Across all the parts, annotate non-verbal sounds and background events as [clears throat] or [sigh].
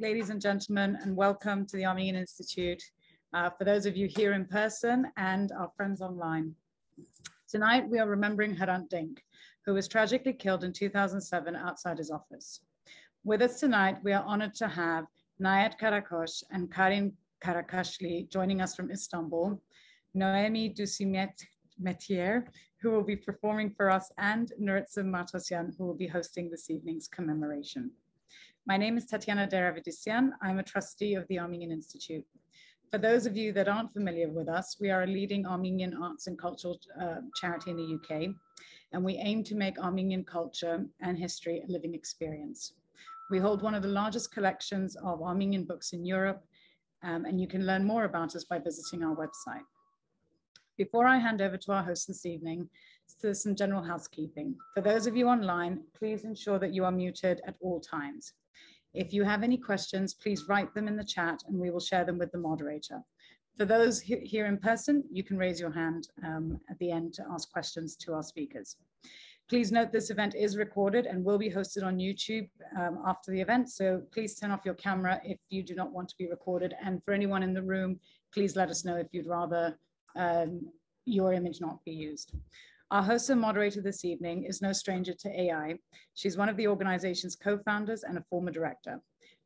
Ladies and gentlemen, and welcome to the Armenian Institute. Uh, for those of you here in person and our friends online. Tonight, we are remembering Hrant Dink, who was tragically killed in 2007 outside his office. With us tonight, we are honored to have Nayat Karaköse and Karin Karakasli joining us from Istanbul, Noémie Ducimetière, who will be performing for us, and Nouritza Matossian, who will be hosting this evening's commemoration. My name is Tatiana Deravidisyan. I'm a trustee of the Armenian Institute. For those of you that aren't familiar with us, we are a leading Armenian arts and cultural uh, charity in the UK, and we aim to make Armenian culture and history a living experience. We hold one of the largest collections of Armenian books in Europe, um, and you can learn more about us by visiting our website. Before I hand over to our host this evening, to some general housekeeping. For those of you online, please ensure that you are muted at all times. If you have any questions, please write them in the chat and we will share them with the moderator. For those here in person, you can raise your hand um, at the end to ask questions to our speakers. Please note this event is recorded and will be hosted on YouTube um, after the event, so please turn off your camera if you do not want to be recorded. And for anyone in the room, please let us know if you'd rather um, your image not be used. Our host and moderator this evening is no stranger to AI. She's one of the organization's co-founders and a former director.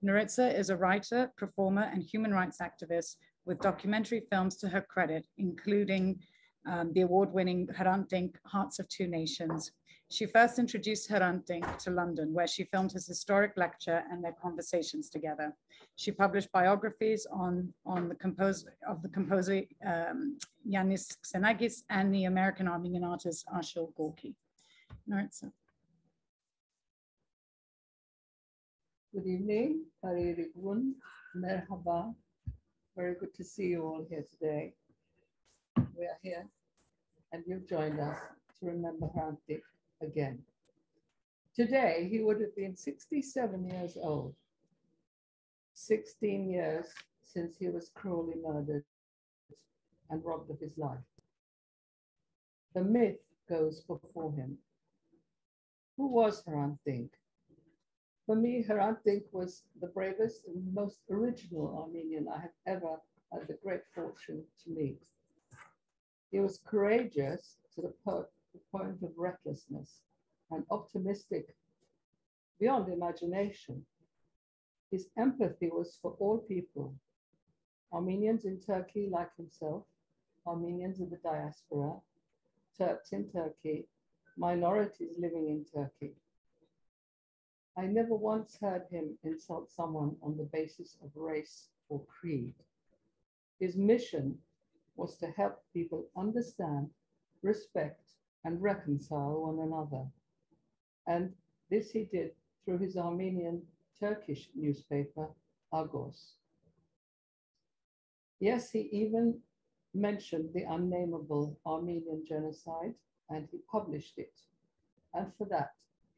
Nouritza is a writer, performer, and human rights activist with documentary films to her credit, including um, the award-winning Hrant Dink, Hearts of Two Nations, she first introduced Hrant Dink to London, where she filmed his historic lecture and their conversations together. She published biographies on, on the composer of the composer um, Iannis Xenakis and the American Armenian artist Arshile Gorky. Nouritza. Good evening, Karirigun, Merhaba. Very good to see you all here today. We are here and you've joined us to remember Hrant Dink again. Today, he would have been 67 years old, 16 years since he was cruelly murdered and robbed of his life. The myth goes before him. Who was Hrant? For me, Hrant was the bravest and most original Armenian I have ever had the great fortune to meet. He was courageous to the the point of recklessness and optimistic beyond imagination. His empathy was for all people, Armenians in Turkey like himself, Armenians in the diaspora, Turks in Turkey, minorities living in Turkey. I never once heard him insult someone on the basis of race or creed. His mission was to help people understand, respect, and reconcile one another. And this he did through his Armenian Turkish newspaper, Agos. Yes, he even mentioned the unnameable Armenian genocide and he published it. And for that,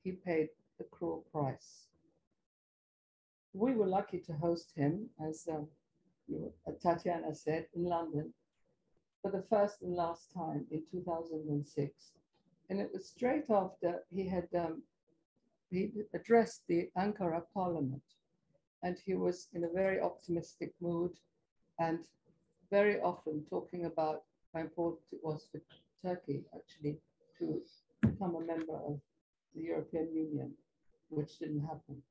he paid the cruel price. We were lucky to host him, as um, Tatiana said, in London for the first and last time in 2006. And it was straight after he had um, he addressed the Ankara parliament. And he was in a very optimistic mood and very often talking about how important it was for Turkey actually to become a member of the European Union, which didn't happen.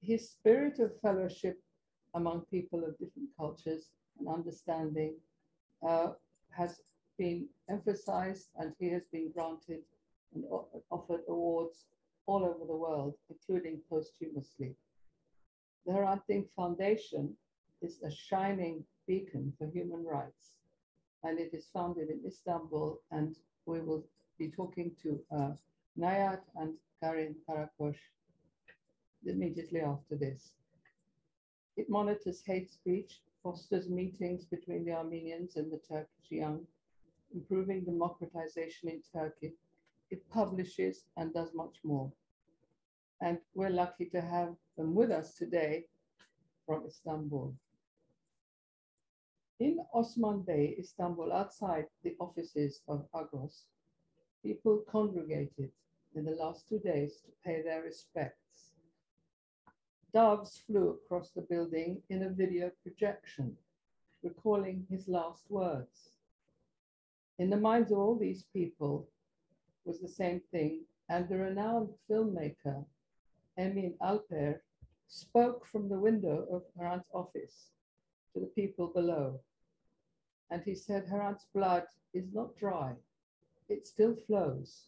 His spirit of fellowship among people of different cultures and understanding uh, has been emphasized and he has been granted and offered awards all over the world, including posthumously. The Hrant Dink Foundation is a shining beacon for human rights, and it is founded in Istanbul, and we will be talking to uh, Nayat and Karin Karakosh immediately after this. It monitors hate speech, fosters meetings between the Armenians and the Turkish young, improving democratization in Turkey. It publishes and does much more. And we're lucky to have them with us today from Istanbul. In Osman Bey, Istanbul, outside the offices of Agos, people congregated in the last two days to pay their respects. Doves flew across the building in a video projection, recalling his last words. In the minds of all these people was the same thing, and the renowned filmmaker, Emin Alper, spoke from the window of Hrant's office to the people below. And he said, Hrant's blood is not dry, it still flows.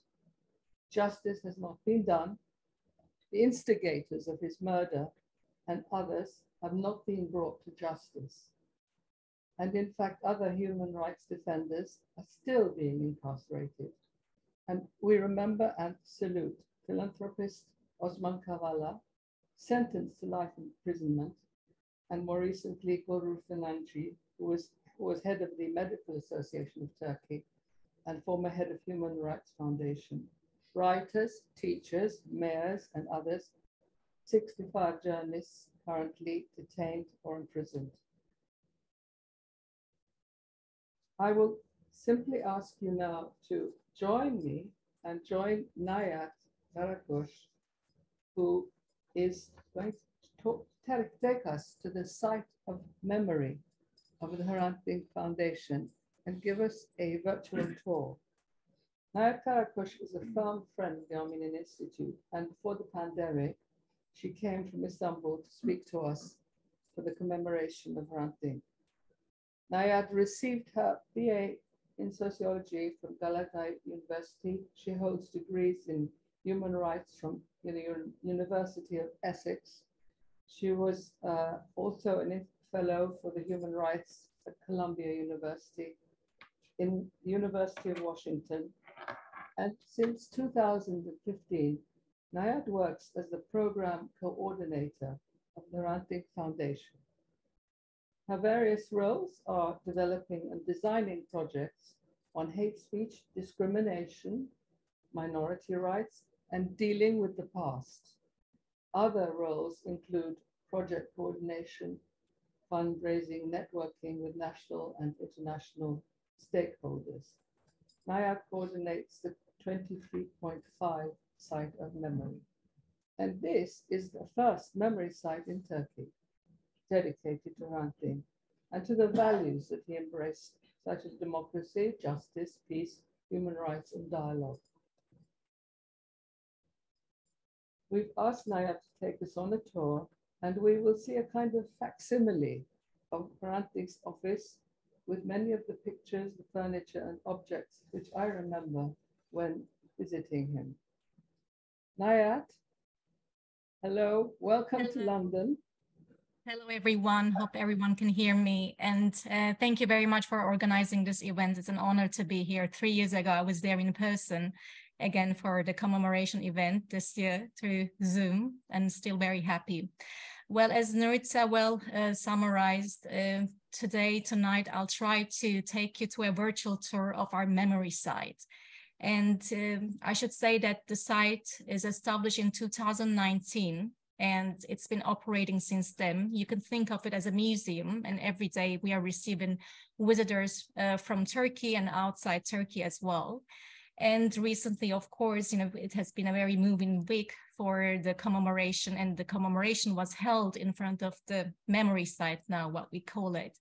Justice has not been done. The instigators of his murder and others have not been brought to justice. And in fact, other human rights defenders are still being incarcerated. And we remember and salute philanthropist Osman Kavala, sentenced to life imprisonment, and more recently, Korur Fincancı, who was, who was head of the Medical Association of Turkey and former head of Human Rights Foundation. Writers, teachers, mayors, and others, 65 journalists currently detained or imprisoned. I will simply ask you now to join me and join Nayat Karaköse, who is going to talk, take us to the site of memory of the Dink Foundation and give us a virtual tour. Nayat Karaköse is a firm friend of the Armenian Institute, and before the pandemic, she came from Istanbul to speak to us for the commemoration of Hrant Dink. Nayat received her BA in sociology from Galatasaray University. She holds degrees in human rights from the University of Essex. She was uh, also a fellow for the human rights at Columbia University in the University of Washington. And since 2015, Nayat works as the program coordinator of the Hrant Dink Foundation. Her various roles are developing and designing projects on hate speech, discrimination, minority rights, and dealing with the past. Other roles include project coordination, fundraising, networking with national and international stakeholders. Nayat coordinates the 23.5 site of memory. And this is the first memory site in Turkey dedicated to Hrant Dink and to the values that he embraced, such as democracy, justice, peace, human rights, and dialogue. We've asked Nayat to take us on a tour, and we will see a kind of facsimile of Hrant Dink's office with many of the pictures, the furniture, and objects which I remember when visiting him. Nayat, hello, welcome hello. to London. Hello, everyone. Hope everyone can hear me. And uh, thank you very much for organizing this event. It's an honor to be here. Three years ago, I was there in person again for the commemoration event this year through Zoom and still very happy. Well, as Nouritza well uh, summarized, uh, today, tonight, I'll try to take you to a virtual tour of our memory site. And uh, I should say that the site is established in 2019 and it's been operating since then. You can think of it as a museum, and every day we are receiving visitors uh, from Turkey and outside Turkey as well. And recently, of course, you know, it has been a very moving week for the commemoration, and the commemoration was held in front of the memory site now, what we call it.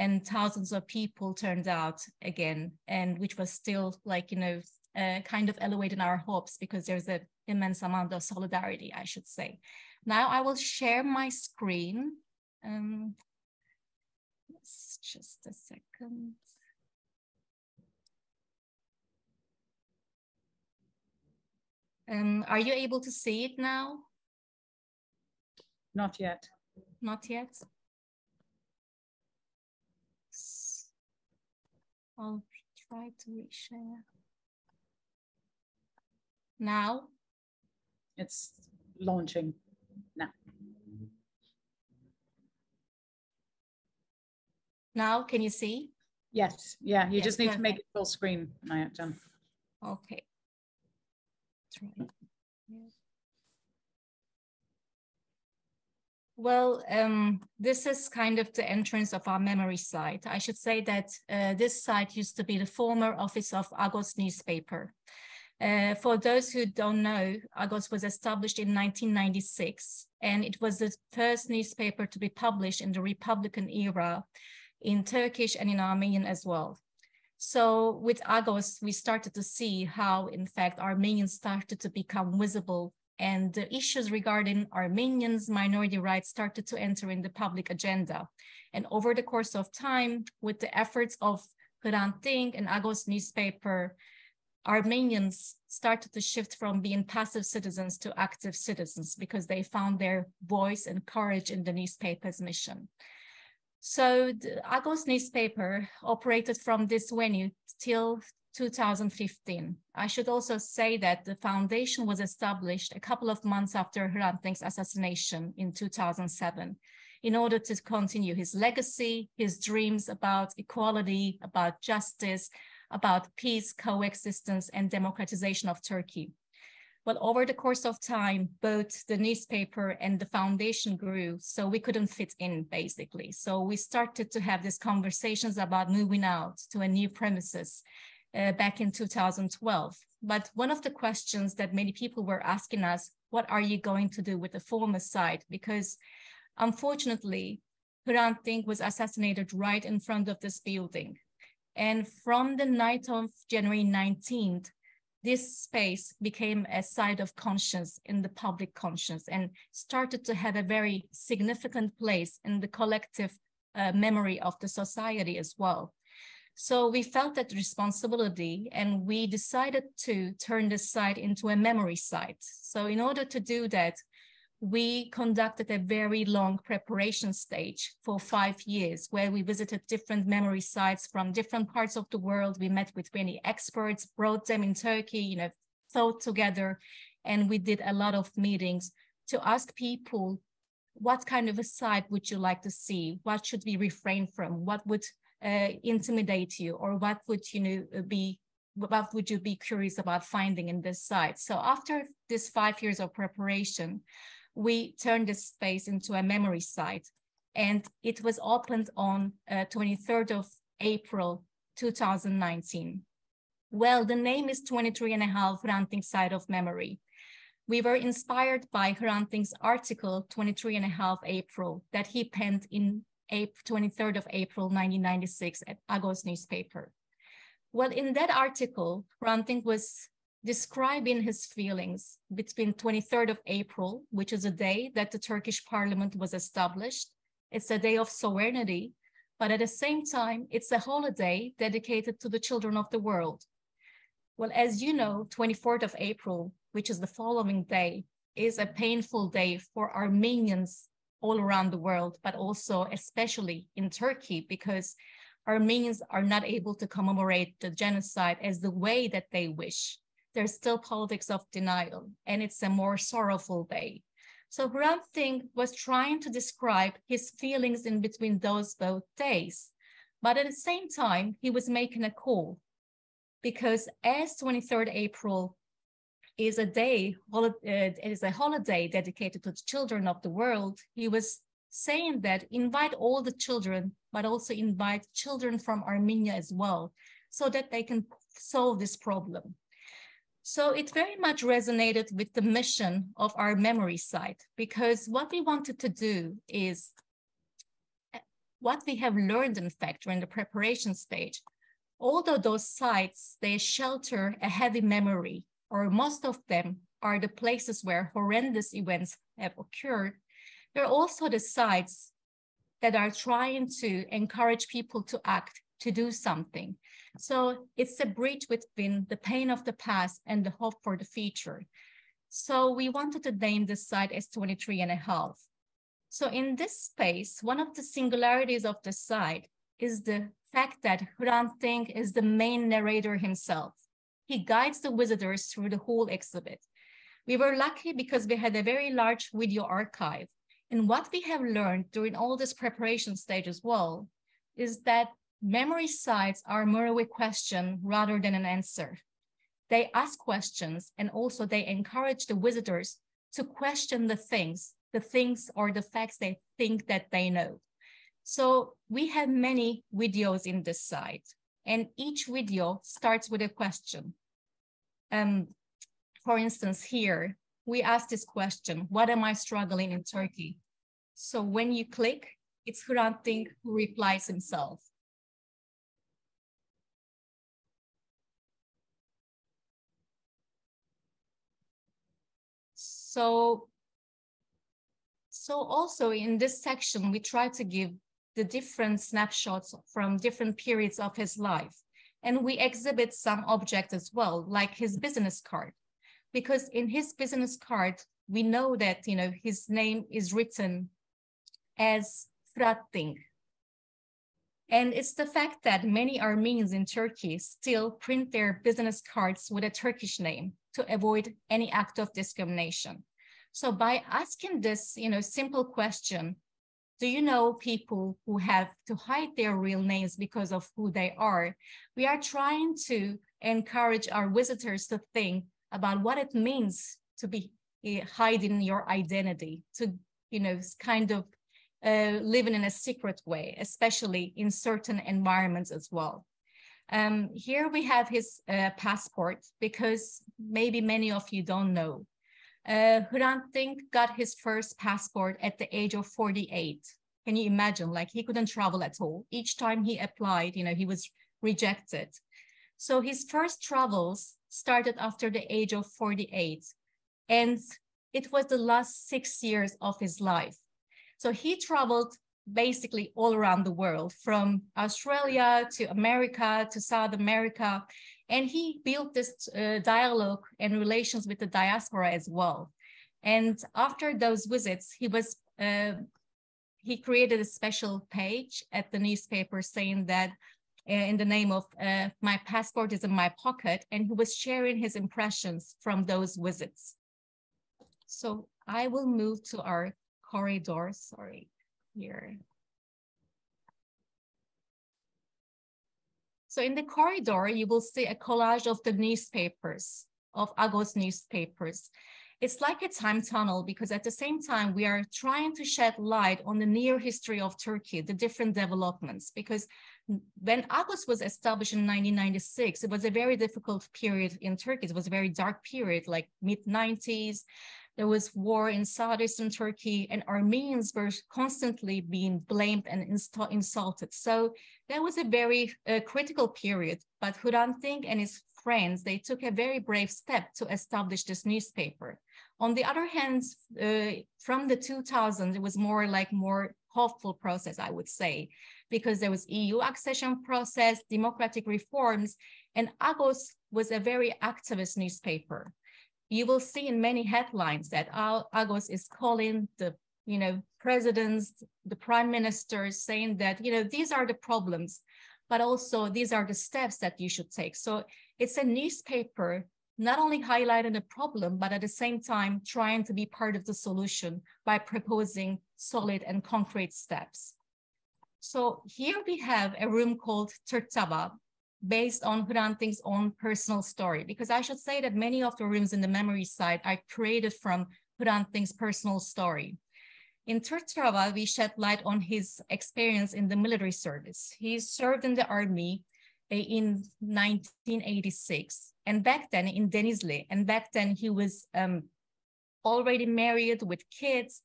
And thousands of people turned out again, and which was still like, you know, uh, kind of elevating our hopes because there's an immense amount of solidarity, I should say. Now I will share my screen. Um, just a second. Um, are you able to see it now? Not yet. Not yet. I'll try to reshare. Now? It's launching now. Now, can you see? Yes, yeah, you yes, just need perfect. to make it full screen, Nayat Jan. Okay. Well, um, this is kind of the entrance of our memory site. I should say that uh, this site used to be the former office of Agos newspaper. Uh, for those who don't know, Agos was established in 1996, and it was the first newspaper to be published in the Republican era in Turkish and in Armenian as well. So with Agos, we started to see how, in fact, Armenians started to become visible and the issues regarding Armenians' minority rights started to enter in the public agenda. And over the course of time, with the efforts of Hrant Dink and Agos newspaper, Armenians started to shift from being passive citizens to active citizens because they found their voice and courage in the newspaper's mission. So the Agos newspaper operated from this venue till 2015. I should also say that the foundation was established a couple of months after Hrant assassination in 2007 in order to continue his legacy, his dreams about equality, about justice, about peace, coexistence, and democratization of Turkey. Well, over the course of time, both the newspaper and the foundation grew, so we couldn't fit in basically. So we started to have these conversations about moving out to a new premises uh, back in 2012. But one of the questions that many people were asking us, what are you going to do with the former site? Because unfortunately, Hrant Dink was assassinated right in front of this building. And from the night of January 19th, this space became a site of conscience in the public conscience and started to have a very significant place in the collective uh, memory of the society as well. So we felt that responsibility and we decided to turn this site into a memory site. So in order to do that, we conducted a very long preparation stage for five years where we visited different memory sites from different parts of the world. We met with many experts, brought them in Turkey, you know, thought together, and we did a lot of meetings to ask people, what kind of a site would you like to see? What should we refrain from? What would intimidate you? Or what would you know be what would you be curious about finding in this site? So after this five years of preparation we turned this space into a memory site. And it was opened on uh, 23rd of april 2019 well the name is 23 and a half Hrant Dink site of memory. We were inspired by Hrant Dink's article 23 and a half april that he penned in April, 23rd of April, 1996 at Agos newspaper. Well, in that article, Hrant Dink was describing his feelings between 23rd of April, which is a day that the Turkish parliament was established. It's a day of sovereignty, but at the same time, it's a holiday dedicated to the children of the world. Well, as you know, 24th of April, which is the following day, is a painful day for Armenians all around the world, but also especially in Turkey, because Armenians are not able to commemorate the genocide as the way that they wish. There's still politics of denial, and it's a more sorrowful day. So Hrant Dink was trying to describe his feelings in between those both days. But at the same time, he was making a call because as 23rd April is a day, uh, it is a holiday dedicated to the children of the world. He was saying that invite all the children, but also invite children from Armenia as well, so that they can solve this problem. So it very much resonated with the mission of our memory site, because what we wanted to do is what we have learned, in fact, during the preparation stage, although those sites, they shelter a heavy memory or most of them are the places where horrendous events have occurred, they are also the sites that are trying to encourage people to act, to do something. So it's a bridge between the pain of the past and the hope for the future. So we wanted to name this site as 23 and a half. So in this space, one of the singularities of the site is the fact that Hrant Dink is the main narrator himself. He guides the visitors through the whole exhibit. We were lucky because we had a very large video archive. And what we have learned during all this preparation stage as well is that memory sites are more a question rather than an answer. They ask questions and also they encourage the visitors to question the things, the things or the facts they think that they know. So we have many videos in this site and each video starts with a question. Um, for instance, here, we ask this question, what am I struggling in Turkey? So when you click, it's Hrant who replies himself. So, so also in this section, we try to give the different snapshots from different periods of his life. And we exhibit some objects as well, like his business card. Because in his business card, we know that you know his name is written as Hrant Dink. And it's the fact that many Armenians in Turkey still print their business cards with a Turkish name to avoid any act of discrimination. So by asking this, you know, simple question, do you know people who have to hide their real names because of who they are? We are trying to encourage our visitors to think about what it means to be uh, hiding your identity, to, you know, kind of uh, living in a secret way, especially in certain environments as well. Um, here we have his uh, passport because maybe many of you don't know. Uh, Hrant Dink got his first passport at the age of 48. Can you imagine? Like he couldn't travel at all. Each time he applied, you know, he was rejected. So his first travels started after the age of 48. And it was the last six years of his life. So he traveled basically all around the world, from Australia to America to South America. And he built this uh, dialogue and relations with the diaspora as well. And after those visits, he was uh, he created a special page at the newspaper saying that uh, in the name of uh, my passport is in my pocket, and he was sharing his impressions from those visits. So I will move to our corridor, sorry, here. So in the corridor, you will see a collage of the newspapers, of Agos newspapers. It's like a time tunnel because at the same time, we are trying to shed light on the near history of Turkey, the different developments, because when Agos was established in 1996, it was a very difficult period in Turkey. It was a very dark period, like mid 90s. There was war in southeastern Turkey, and Armenians were constantly being blamed and insulted. So that was a very uh, critical period. But Hrant and his friends, they took a very brave step to establish this newspaper. On the other hand, uh, from the 2000s, it was more like more hopeful process, I would say, because there was EU accession process, democratic reforms, and Agos was a very activist newspaper you will see in many headlines that Agos is calling the you know presidents, the prime ministers, saying that you know these are the problems, but also these are the steps that you should take. So it's a newspaper not only highlighting the problem, but at the same time trying to be part of the solution by proposing solid and concrete steps. So here we have a room called Tertava, based on Hrant Dink's own personal story. Because I should say that many of the rooms in the memory site are created from Hrant Dink's personal story. In Tertava, we shed light on his experience in the military service. He served in the army eh, in 1986. And back then in Denizli, and back then he was um, already married with kids,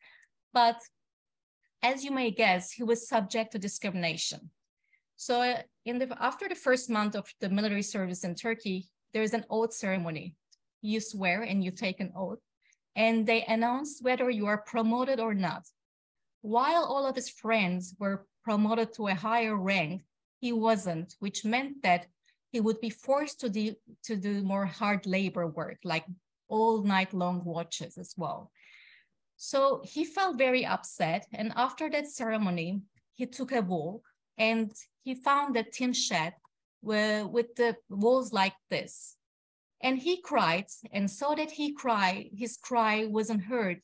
but as you may guess, he was subject to discrimination. So in the after the first month of the military service in Turkey, there is an oath ceremony. You swear and you take an oath, and they announce whether you are promoted or not. While all of his friends were promoted to a higher rank, he wasn't, which meant that he would be forced to do, to do more hard labor work, like all night long watches as well. So he felt very upset. And after that ceremony, he took a walk and he found a tin shed with the walls like this. And he cried, and so that he cried, his cry wasn't heard.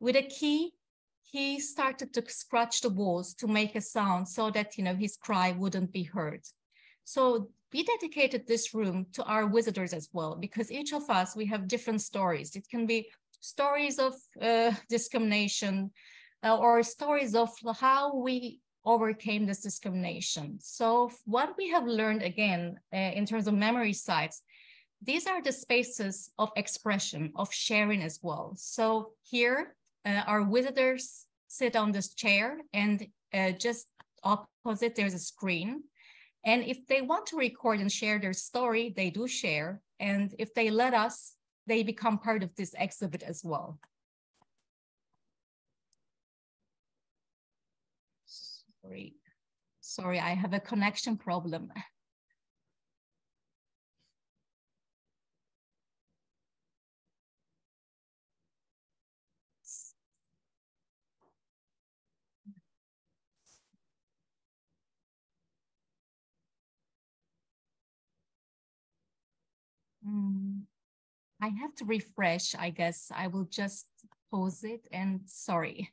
With a key, he started to scratch the walls to make a sound so that you know his cry wouldn't be heard. So we dedicated this room to our visitors as well, because each of us, we have different stories. It can be stories of uh, discrimination uh, or stories of how we overcame this discrimination. So what we have learned again uh, in terms of memory sites, these are the spaces of expression, of sharing as well. So here, uh, our visitors sit on this chair and uh, just opposite there's a screen. And if they want to record and share their story, they do share. And if they let us, they become part of this exhibit as well. Sorry, I have a connection problem. Mm, I have to refresh, I guess. I will just pause it and sorry.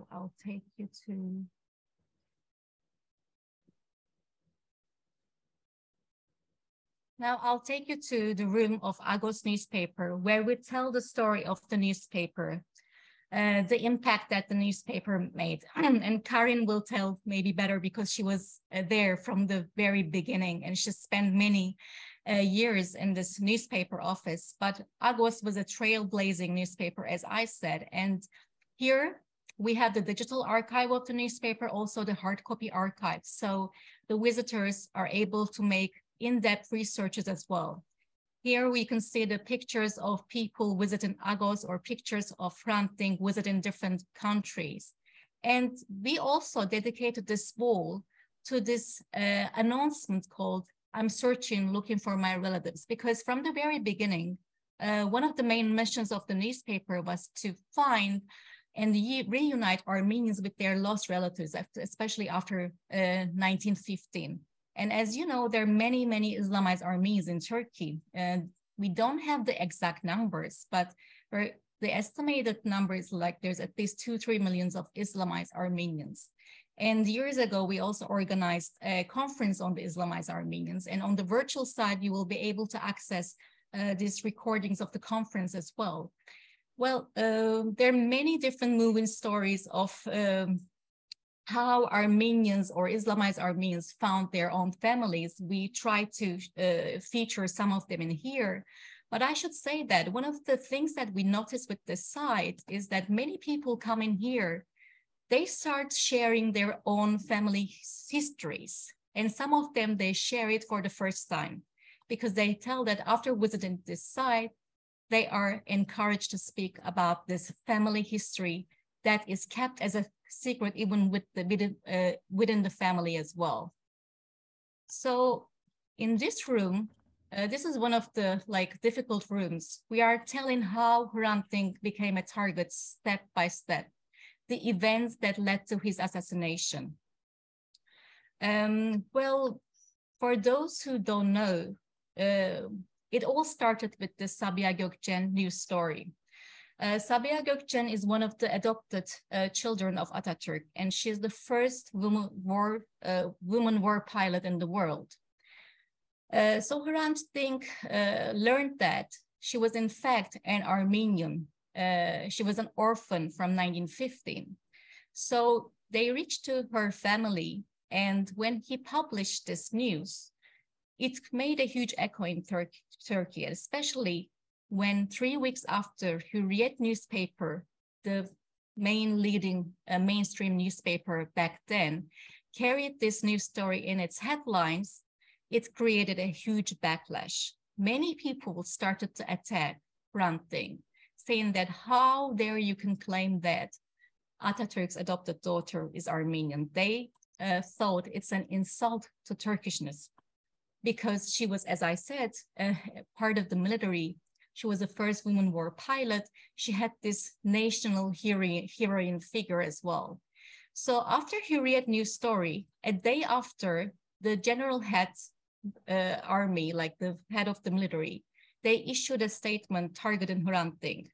Now I'll take you to Now I'll take you to the room of Agos newspaper, where we tell the story of the newspaper, uh, the impact that the newspaper made. [clears throat] and Karin will tell maybe better because she was uh, there from the very beginning and she spent many uh, years in this newspaper office. But Agos was a trailblazing newspaper, as I said. And here we have the digital archive of the newspaper, also the hard copy archive. So the visitors are able to make in-depth researches as well. Here we can see the pictures of people visiting Agos or pictures of Hrant Dink visiting different countries. And we also dedicated this wall to this uh, announcement called I'm searching, looking for my relatives, because from the very beginning, uh, one of the main missions of the newspaper was to find and reunite Armenians with their lost relatives, especially after uh, 1915. And as you know, there are many, many Islamized Armenians in Turkey. And we don't have the exact numbers, but the estimated number is like there's at least two, three millions of Islamized Armenians. And years ago, we also organized a conference on the Islamized Armenians. And on the virtual side, you will be able to access uh, these recordings of the conference as well. Well, uh, there are many different moving stories of um, how Armenians or Islamized Armenians found their own families. We try to uh, feature some of them in here. But I should say that one of the things that we notice with this site is that many people come in here, they start sharing their own family histories. And some of them, they share it for the first time because they tell that after visiting this site, they are encouraged to speak about this family history that is kept as a secret even with the, within, uh, within the family as well. So in this room, uh, this is one of the like difficult rooms. We are telling how Hrant became a target step by step, the events that led to his assassination. Um, well, for those who don't know, uh, it all started with the Sabiha Gökçen news story. Uh, Sabiha Gökçen is one of the adopted uh, children of Ataturk, and she is the first woman war, uh, woman war pilot in the world. Uh, so Hrant Dink uh, learned that she was in fact an Armenian. Uh, she was an orphan from 1915. So they reached to her family, and when he published this news, it made a huge echo in Tur Turkey, especially when three weeks after Hürriyet newspaper, the main leading uh, mainstream newspaper back then, carried this news story in its headlines, it created a huge backlash. Many people started to attack Hrant Dink, saying that how dare you can claim that Ataturk's adopted daughter is Armenian. They uh, thought it's an insult to Turkishness because she was, as I said, uh, part of the military. She was the first woman war pilot. She had this national hero, heroine figure as well. So after Hürriyet news story, a day after, the general head uh, army, like the head of the military, they issued a statement targeting Hrant Dink.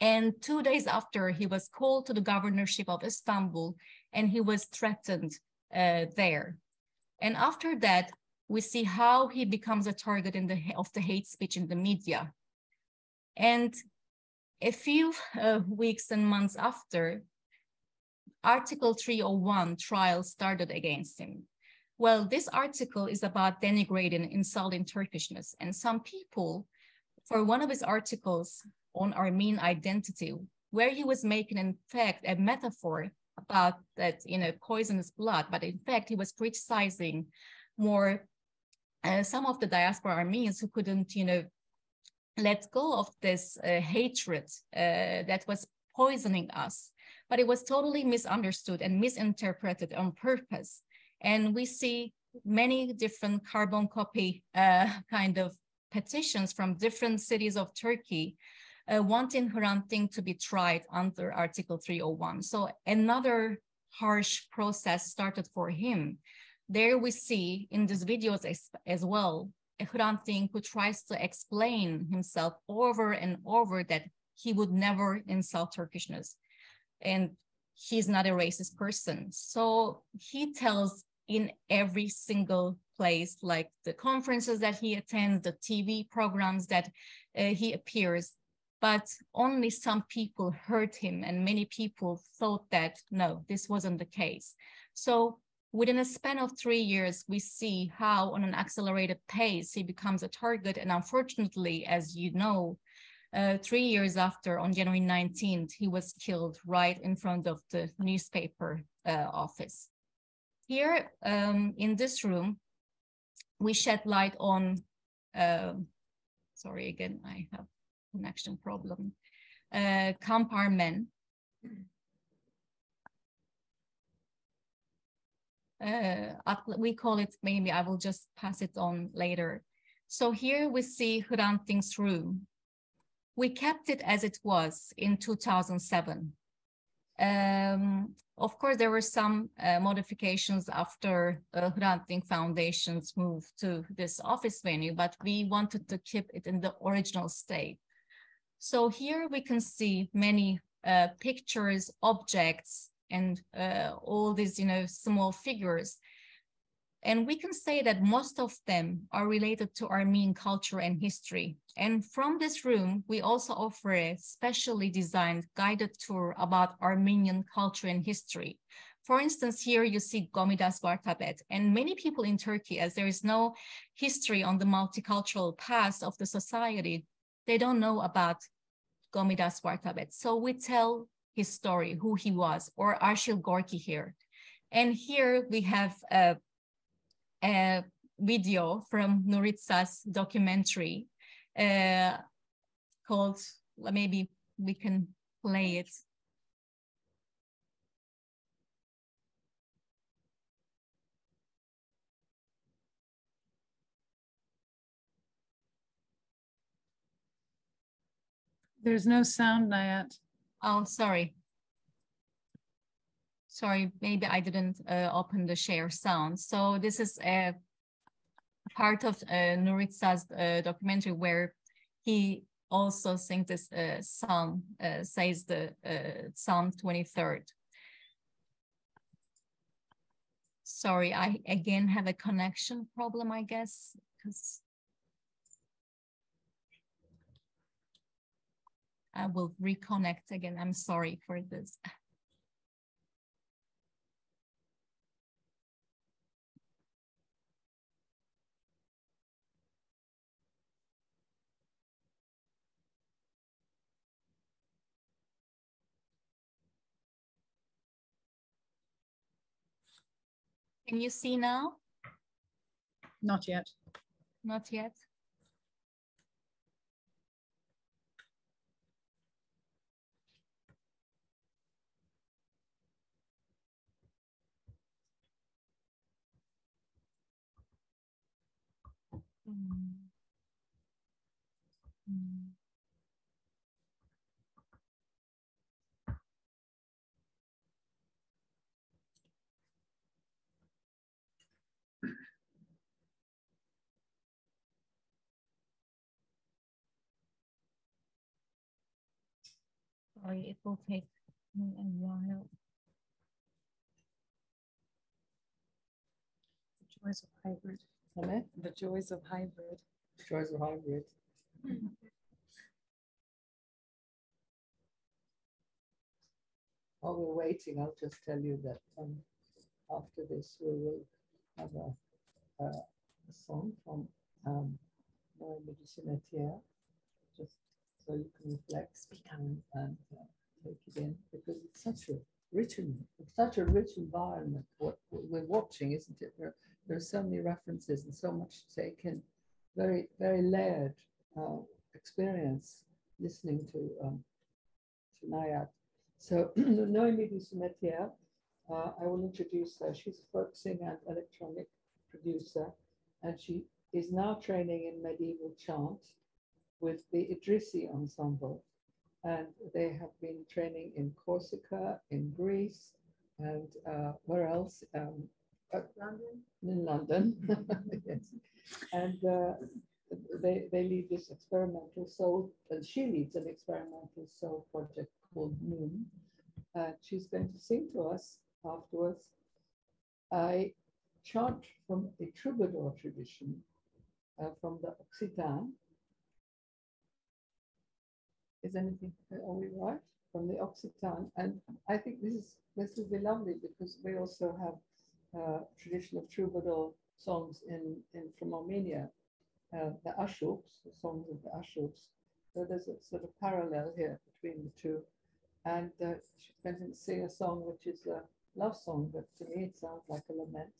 And two days after, he was called to the governorship of Istanbul and he was threatened uh, there. And after that, we see how he becomes a target in the, of the hate speech in the media. And a few uh, weeks and months after, Article 301 trial started against him. Well, this article is about denigrating, insulting Turkishness. And some people, for one of his articles on Armenian identity, where he was making, in fact, a metaphor about that, you know, poisonous blood, but in fact, he was criticizing more uh, some of the diaspora Armenians who couldn't, you know, let go of this uh, hatred uh, that was poisoning us. But it was totally misunderstood and misinterpreted on purpose. And we see many different carbon copy uh, [laughs] kind of petitions from different cities of Turkey uh, wanting Hrant to be tried under Article 301. So another harsh process started for him. There we see in these videos as, as well, Hrant Dink who tries to explain himself over and over that he would never insult Turkishness. And he's not a racist person. So he tells in every single place, like the conferences that he attends, the TV programs that uh, he appears, but only some people heard him and many people thought that no, this wasn't the case. So within a span of three years, we see how on an accelerated pace he becomes a target. And unfortunately, as you know, uh, three years after, on January 19th, he was killed right in front of the newspaper uh, office. Here um, in this room, we shed light on, uh, sorry, again, I have connection problem, uh, Kampar men. Uh, we call it, maybe I will just pass it on later. So here we see Hrant Dink's room. We kept it as it was in 2007. Um, of course, there were some uh, modifications after uh, Hrant Foundation's move to this office venue, but we wanted to keep it in the original state. So here we can see many uh, pictures, objects, and uh, all these, you know, small figures and we can say that most of them are related to Armenian culture and history. And from this room, we also offer a specially designed guided tour about Armenian culture and history. For instance, here you see Gomidas Vartabet, and many people in Turkey, as there is no history on the multicultural past of the society, they don't know about Gomidas Vartabet. So we tell his story, who he was, or Arshile Gorky here. And here we have a a video from Nouritza's documentary uh, called, maybe we can play it. There's no sound, Nayat. Oh, sorry. Sorry, maybe I didn't uh, open the share sound. So this is a part of uh, Nouritza's uh, documentary where he also sings this uh, song, uh, says the uh, Psalm 23rd. Sorry, I again have a connection problem, I guess, because I will reconnect again. I'm sorry for this. Can you see now? Not yet. Not yet. Sorry, it will take me a while. The joys of hybrid. The joys of hybrid. Joys of hybrid. While we're waiting, I'll just tell you that um, after this, we will have a, a, a song from um, du Cimetière, just so you can reflect and, and uh, take it in, because it's such a rich, it's such a rich environment. What we're watching, isn't it? There, there are so many references and so much to take in. Very, very layered uh, experience listening to um, to Nayat. So Noémie Ducimetière, uh, I will introduce her. She's a folk singer and electronic producer, and she is now training in medieval chant with the Idrissi Ensemble. And they have been training in Corsica, in Greece, and uh, where else? Um, uh, in London, [laughs] yes. And uh, they, they lead this experimental soul, and she leads an experimental soul project called Moon. And she's going to sing to us afterwards. I chant from a troubadour tradition uh, from the Occitan. Is anything, are we right? From the Occitan. And I think this is this will be lovely because we also have uh, tradition of troubadour songs in, in from Armenia, uh, the Ashuks, the songs of the Ashuks. So there's a sort of parallel here between the two. And uh, she's going to sing a song which is a love song, but to me it sounds like a lament.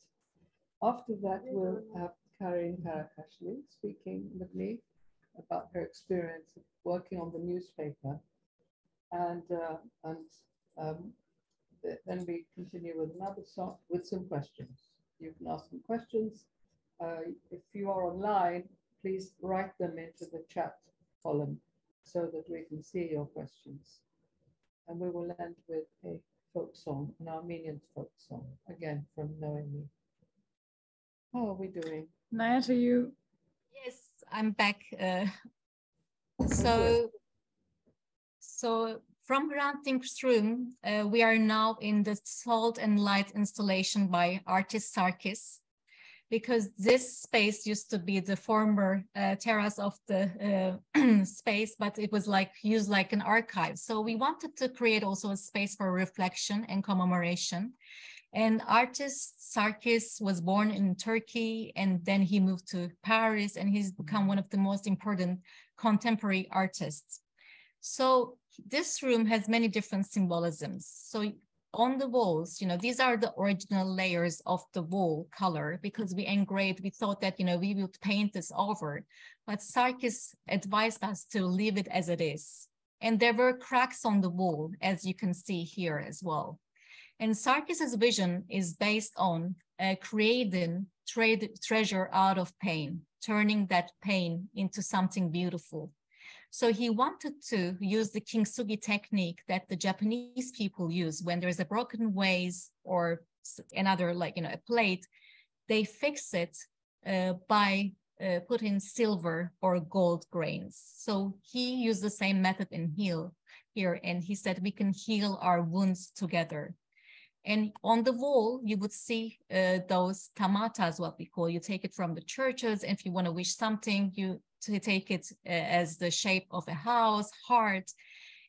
After that, we'll have Karin Karakasli speaking with me about her experience working on the newspaper. And, uh, and um, then we continue with another song with some questions. You can ask some questions. Uh, if you are online, please write them into the chat column so that we can see your questions. And we will end with a folk song, an Armenian folk song, again from Noémie. How are we doing? Nayat, are you? Yes, I'm back. Uh, so, so from Hrant room, uh, we are now in the Salt and Light installation by artist Sarkis, because this space used to be the former uh, terrace of the uh, [clears throat] space, but it was like used like an archive. So we wanted to create also a space for reflection and commemoration. And artist Sarkis was born in Turkey and then he moved to Paris and he's become one of the most important contemporary artists. So this room has many different symbolisms. So on the walls, you know, these are the original layers of the wall color because we engraved, we thought that, you know, we would paint this over, but Sarkis advised us to leave it as it is. And there were cracks on the wall, as you can see here as well. And Sarkis's vision is based on uh, creating trade, treasure out of pain, turning that pain into something beautiful. So he wanted to use the kintsugi technique that the Japanese people use when there's a broken vase or another, like, you know, a plate, they fix it uh, by uh, putting silver or gold grains. So he used the same method in heal here, and he said we can heal our wounds together. And on the wall, you would see uh, those tamatas, what we call. You take it from the churches. If you want to wish something, you to take it uh, as the shape of a house, heart.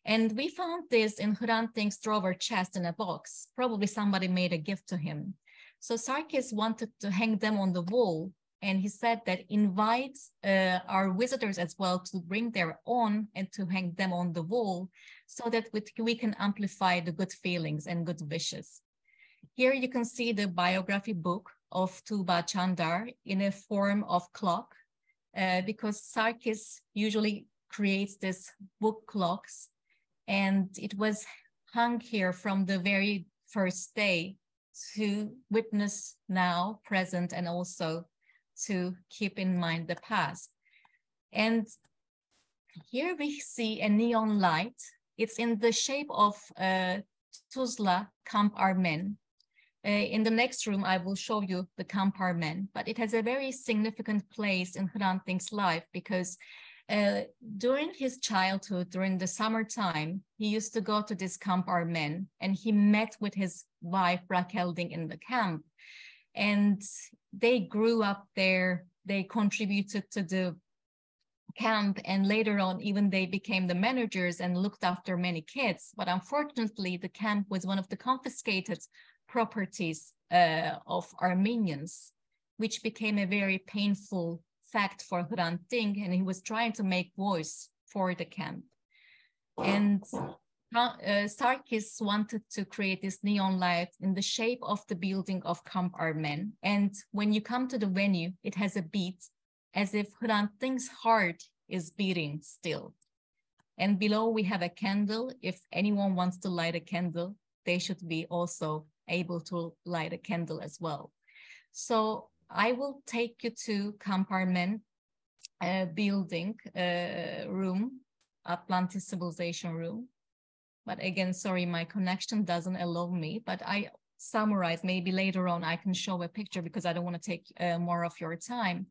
And we found this in Hrant Dink's drawer chest in a box. Probably somebody made a gift to him. So Sarkis wanted to hang them on the wall. And he said that invites uh, our visitors as well to bring their own and to hang them on the wall so that we can amplify the good feelings and good wishes. Here you can see the biography book of Tuba Çandar in a form of clock, uh, because Sarkis usually creates this book clocks, and it was hung here from the very first day to witness now, present, and also to keep in mind the past. And here we see a neon light it's in the shape of uh, Tuzla Camp Armen. Uh, in the next room, I will show you the Camp Armen, but it has a very significant place in Hrant Dink's life because Uh, during his childhood, during the summertime, he used to go to this camp Armen and he met with his wife Rakel Dink in the camp. And they grew up there. They contributed to the camp and later on even they became the managers and looked after many kids but unfortunately the camp was one of the confiscated properties uh, of armenians which became a very painful fact for Hrant Dink, and he was trying to make voice for the camp. And uh, Sarkis wanted to create this neon light in the shape of the building of Camp Armen. And when you come to the venue, it has a beat as if Hrant Dink's heart is beating still. And below we have a candle. If anyone wants to light a candle, they should be also able to light a candle as well. So I will take you to Camp Armen uh, building uh, room, Atlantis civilization room. But again, sorry, my connection doesn't allow me, but I summarize, maybe later on I can show a picture because I don't want to take uh, more of your time.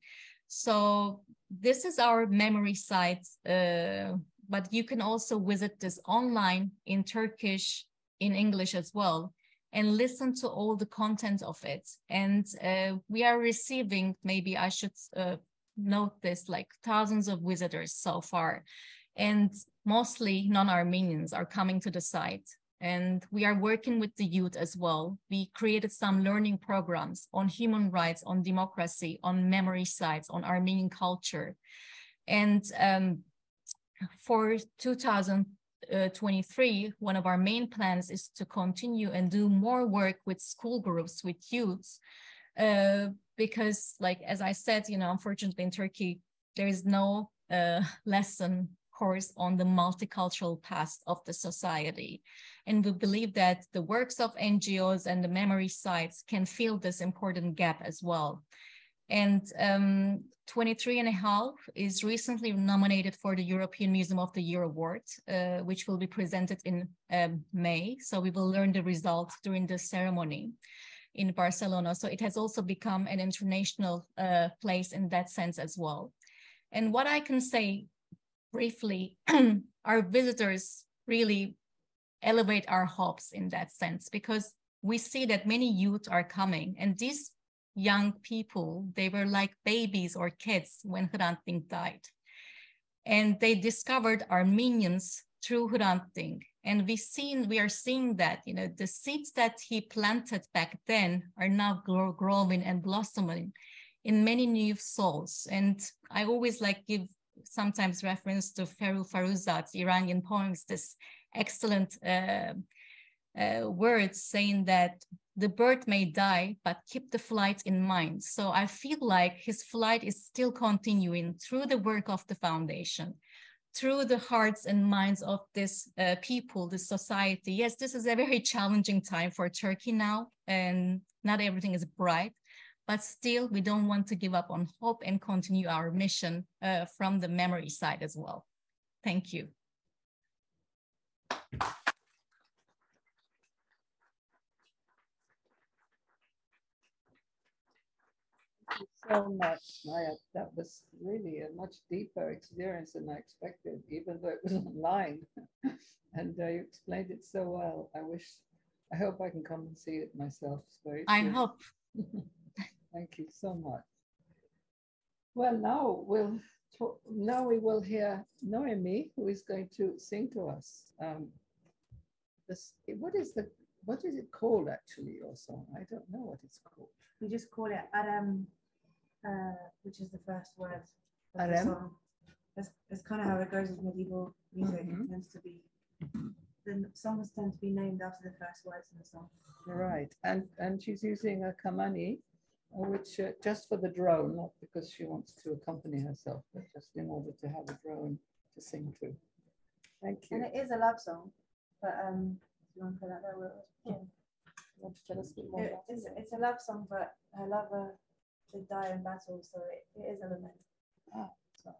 So this is our memory site, uh, but you can also visit this online in Turkish, in English as well, and listen to all the content of it. And uh, we are receiving, maybe I should uh, note this, like thousands of visitors so far. And mostly non-Armenians are coming to the site and we are working with the youth as well. We created some learning programs on human rights, on democracy, on memory sites, on Armenian culture. And um, for 2023, one of our main plans is to continue and do more work with school groups, with youths, uh, because like, as I said, you know, unfortunately in Turkey, there is no uh, [laughs] lesson course on the multicultural past of the society. And we believe that the works of NGOs and the memory sites can fill this important gap as well. And um, 23 and a half is recently nominated for the European Museum of the Year Award, uh, which will be presented in um, May. So we will learn the results during the ceremony in Barcelona. So it has also become an international uh, place in that sense as well. And what I can say briefly, [clears throat] our visitors really elevate our hopes in that sense because we see that many youth are coming and these young people, they were like babies or kids when Hrant Dink died. And they discovered Armenians through Hrant Dink. And we seen, we are seeing that, you know, the seeds that he planted back then are now grow, growing and blossoming in many new souls. And I always like give sometimes reference to Forugh Farrokhzad's Iranian poems, this excellent uh, uh, words saying that the bird may die, but keep the flight in mind. So I feel like his flight is still continuing through the work of the foundation, through the hearts and minds of this uh, people, this society. Yes, this is a very [laughs] challenging time for Turkey now, and not everything is bright, but still we don't want to give up on hope and continue our mission uh, from the memory side as well. Thank you. Thank you so much, Maya. That was really a much deeper experience than I expected, even though it was [laughs] online. and uh, you explained it so well. I wish, I hope I can come and see it myself. very I hope. [laughs] Thank you so much. Well, now we'll talk, now we will hear Noémie, who is going to sing to us. Um, this, what is the what is it called actually? Your song? I don't know what it's called. We just call it Adam, uh, which is the first word of Adam? the song. That's, that's kind of how it goes with medieval music. Mhm. It tends to be the songs tend to be named after the first words in the song. Right, and and she's using a kamani, which uh, just for the drone, not because she wants to accompany herself, but just in order to have a drone to sing to. Thank you. And it is a love song, but um, if you want to put that there, we'll- yeah. Want to tell us a bit more It- about it's, it? it's a love song, but her lover did die in battle, so it, it is a lament. Ah, so-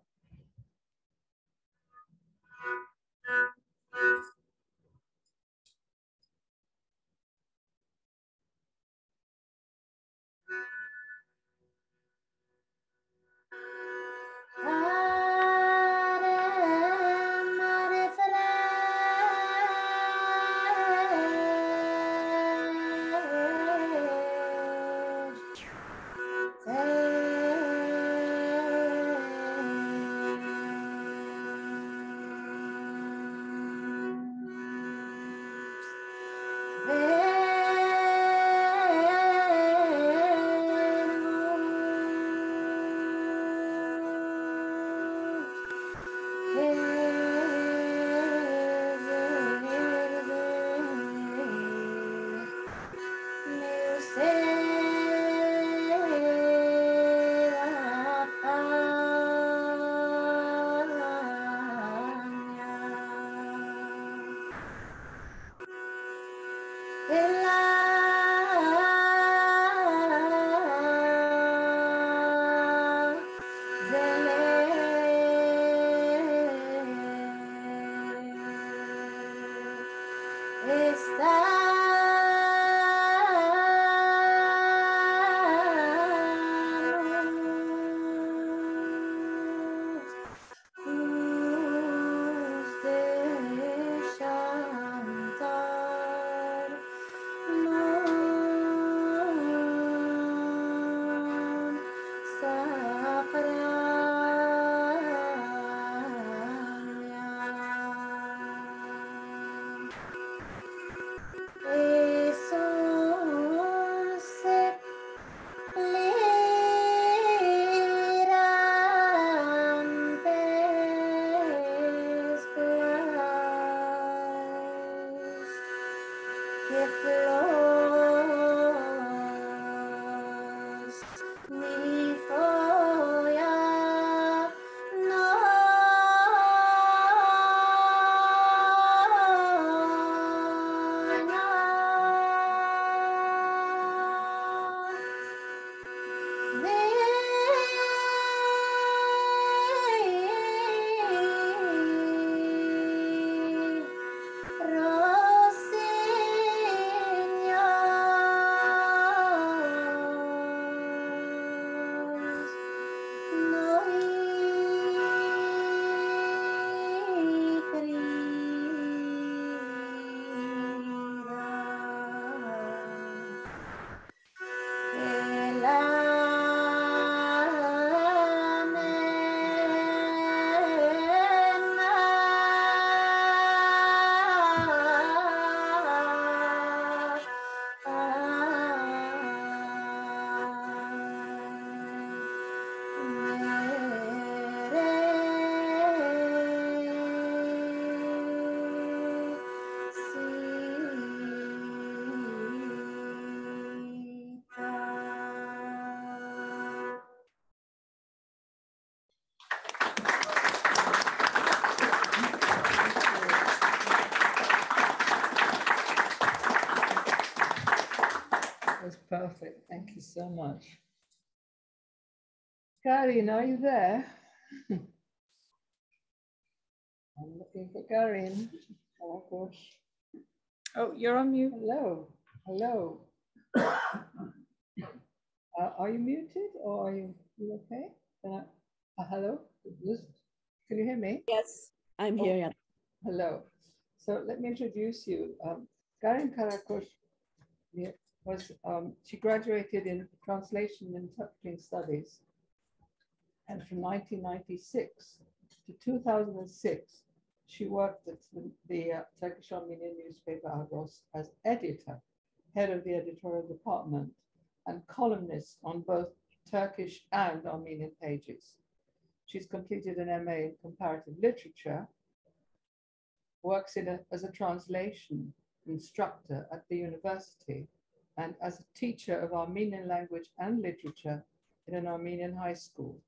perfect. Thank you so much. Karin, are you there? [laughs] I'm looking for Karin. Oh gosh. Oh, you're on mute. Hello. Hello. [coughs] uh, are you muted or are you, you okay? I, uh, hello? Can you hear me? Yes, I'm oh, here. Yeah. Hello. So let me introduce you. Um, Karin Karakosh was she graduated in translation and interpreting studies. And from 1996 to 2006, she worked at the, the uh, Turkish Armenian newspaper Agos as editor, head of the editorial department, and columnist on both Turkish and Armenian pages. She's completed an MA in comparative literature, works a, as a translation instructor at the university, and as a teacher of Armenian language and literature in an Armenian high school.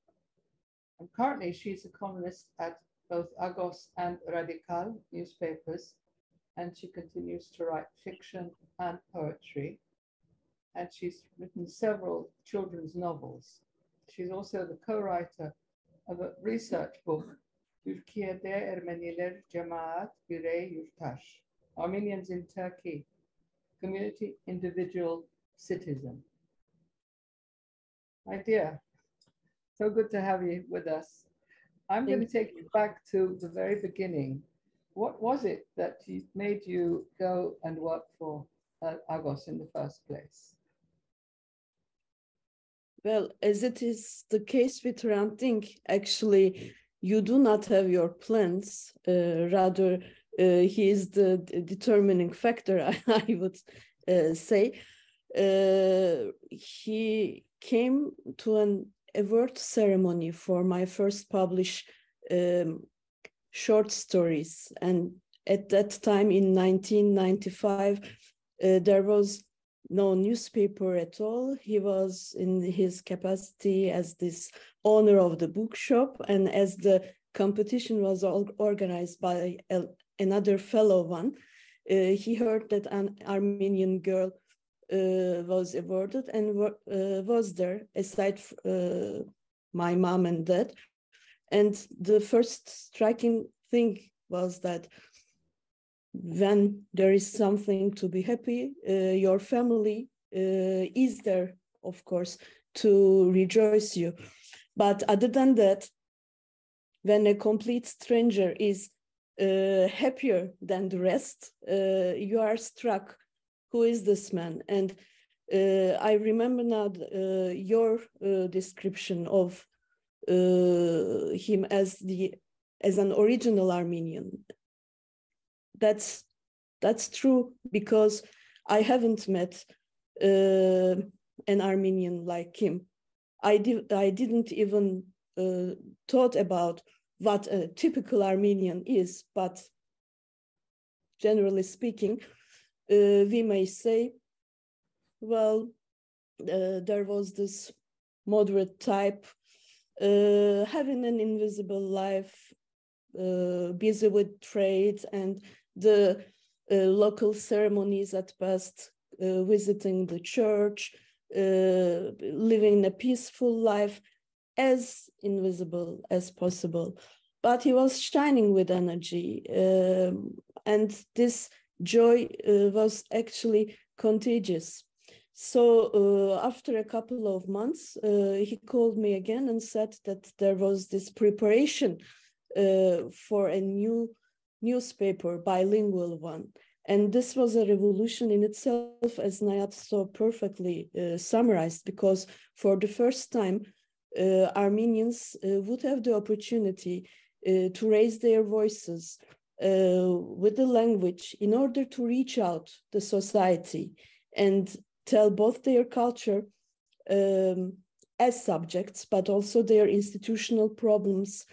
And currently she's a columnist at both Agos and Radikal newspapers, and she continues to write fiction and poetry. And she's written several children's novels. She's also the co-writer of a research book, Türkiye'de Ermeniler Cemaat Birey Yurttaş, Armenians in Turkey, community, individual, citizen. My dear, so good to have you with us. I'm Thank going to take you back to the very beginning. What was it that made you go and work for uh, Agos in the first place? Well, as it is the case with Hrant Dink, actually, you do not have your plans. Uh, rather, he is the determining factor, [laughs] I, I would uh, say. Uh, he came to an award ceremony for my first published um, short stories. And at that time in 1995, uh, there was no newspaper at all. He was in his capacity as this owner of the bookshop and as the competition was organized by another fellow one, uh, he heard that an Armenian girl uh, was awarded and uh, was there aside my mom and dad. And the first striking thing was that when there is something to be happy, uh, your family uh, is there, of course, to rejoice you. But other than that, when a complete stranger is uh, happier than the rest, uh, you are struck. Who is this man? And uh, I remember now uh, your uh, description of uh, him as the as an original Armenian. That's that's true because I haven't met an Armenian like him. I did I didn't even thought about what a typical Armenian is, but generally speaking, uh, we may say, well, uh, there was this moderate type, uh, having an invisible life, uh, busy with trade and the uh, local ceremonies at best, uh, visiting the church, living a peaceful life as invisible as possible. But he was shining with energy. Um, and this joy uh, was actually contagious. So uh, after a couple of months, uh, he called me again and said that there was this preparation uh, for a new newspaper, bilingual one. And this was a revolution in itself, as Nayat so perfectly uh, summarized, because for the first time, Armenians uh, would have the opportunity to raise their voices with the language in order to reach out the society and tell both their culture um, as subjects, but also their institutional problems.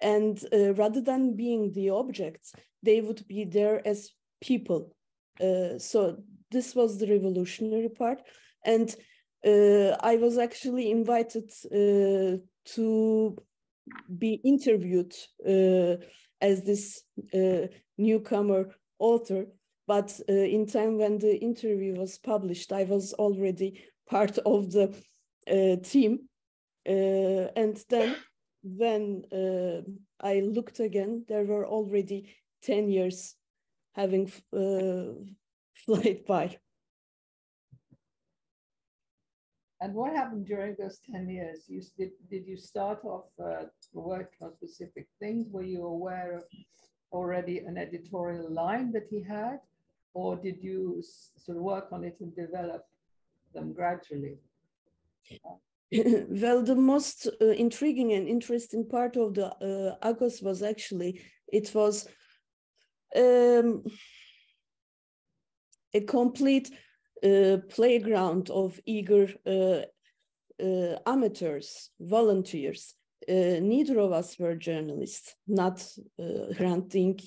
And uh, rather than being the objects, they would be there as people. Uh, so this was the revolutionary part. And uh, I was actually invited uh, to be interviewed uh, as this uh, newcomer author but uh, in time when the interview was published, I was already part of the uh, team. Uh, and then when uh, I looked again, there were already 10 years having uh, [laughs] by. And what happened during those 10 years? You did, did you start off uh, working on specific things? Were you aware of already an editorial line that he had? or did you sort of work on it and develop them gradually? well, the most uh, intriguing and interesting part of the uh, was actually it was um, a complete playground of eager uh, uh amateurs, volunteers. Uh, neither of us were journalists, not Hrant Dink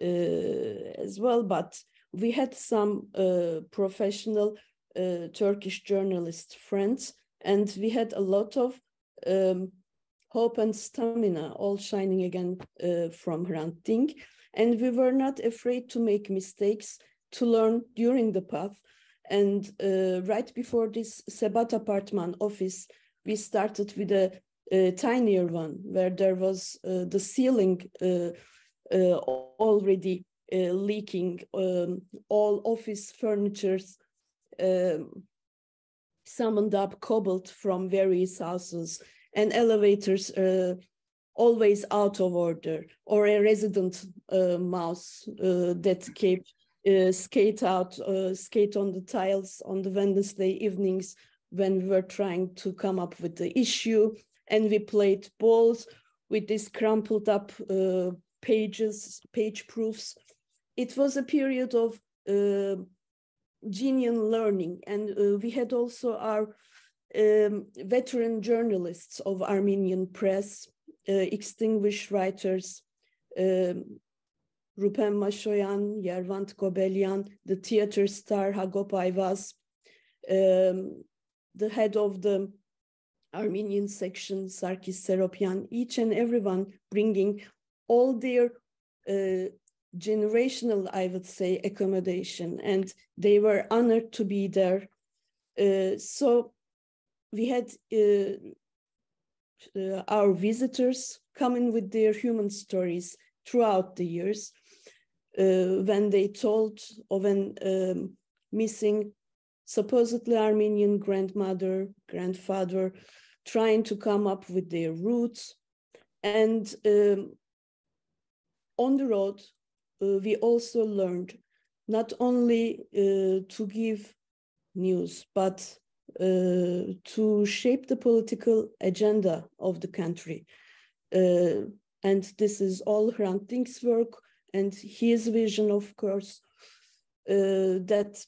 as well, but we had some professional Turkish journalist friends, and we had a lot of um, hope and stamina, all shining again uh, from Hrant. And we were not afraid to make mistakes, to learn during the path. And uh, right before this Sebat apartment office, we started with a, a tinier one where there was uh, the ceiling uh, already uh, leaking um, all office furnitures um, summoned up cobalt from various houses and elevators uh, always out of order or a resident uh, mouse uh, that kept uh, skate out uh, skate on the tiles on the wednesday evenings when we were trying to come up with the issue and we played balls with these crumpled up pages page proofs it was a period of uh, genuine learning. And uh, we had also our um, veteran journalists of Armenian press, uh, extinguished writers, um, Rupen Mashoyan, Yervant Gobelian, the theater star Hagop Ayvaz, um, the head of the Armenian section, Sarkis Seropian, each and everyone bringing all their uh, generational, I would say, accommodation, and they were honored to be there. Uh, so we had uh, uh, our visitors coming with their human stories throughout the years uh, when they told of an um, missing supposedly Armenian grandmother, grandfather, trying to come up with their roots. And um, on the road, uh, we also learned not only uh, to give news, but uh, to shape the political agenda of the country. and this is all Hrant Dink's work and his vision, of course, that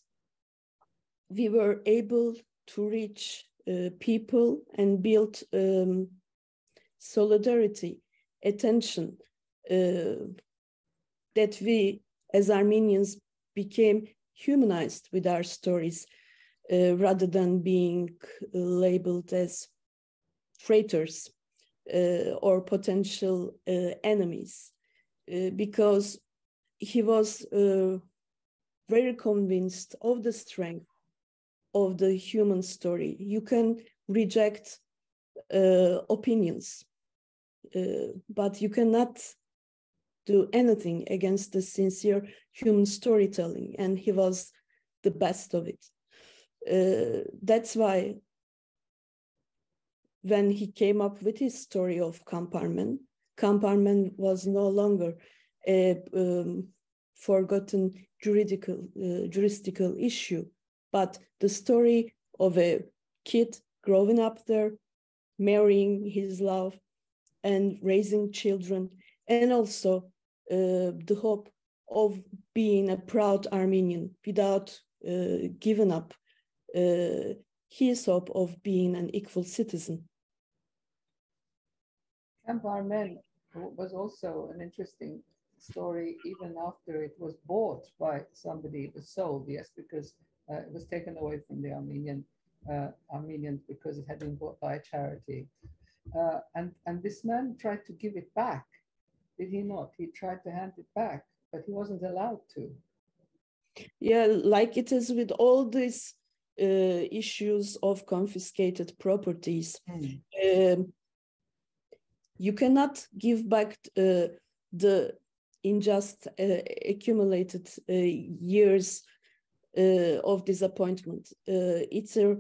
we were able to reach uh, people and build um, solidarity, attention, uh, that we as Armenians became humanized with our stories uh, rather than being labeled as traitors uh, or potential uh, enemies. uh, because he was uh, very convinced of the strength of the human story. You can reject uh, opinions, uh, but you cannot do anything against the sincere human storytelling, and he was the best of it. Uh, that's why when he came up with his story of Camp Armen, Camp Armen was no longer a um, forgotten juridical, uh, juristical issue, but the story of a kid growing up there, marrying his love, and raising children, and also uh, the hope of being a proud Armenian without uh, giving up uh, his hope of being an equal citizen. Camp Armen was also an interesting story even after it was bought by somebody, it was sold, yes, because uh, it was taken away from the Armenian uh, Armenians because it had been bought by a charity. Uh, and, and this man tried to give it back, did he not? He tried to hand it back, but he wasn't allowed to. Yeah, like it is with all these uh, issues of confiscated properties. Mm. You cannot give back uh, the in just uh, accumulated uh, years uh, of disappointment. it's a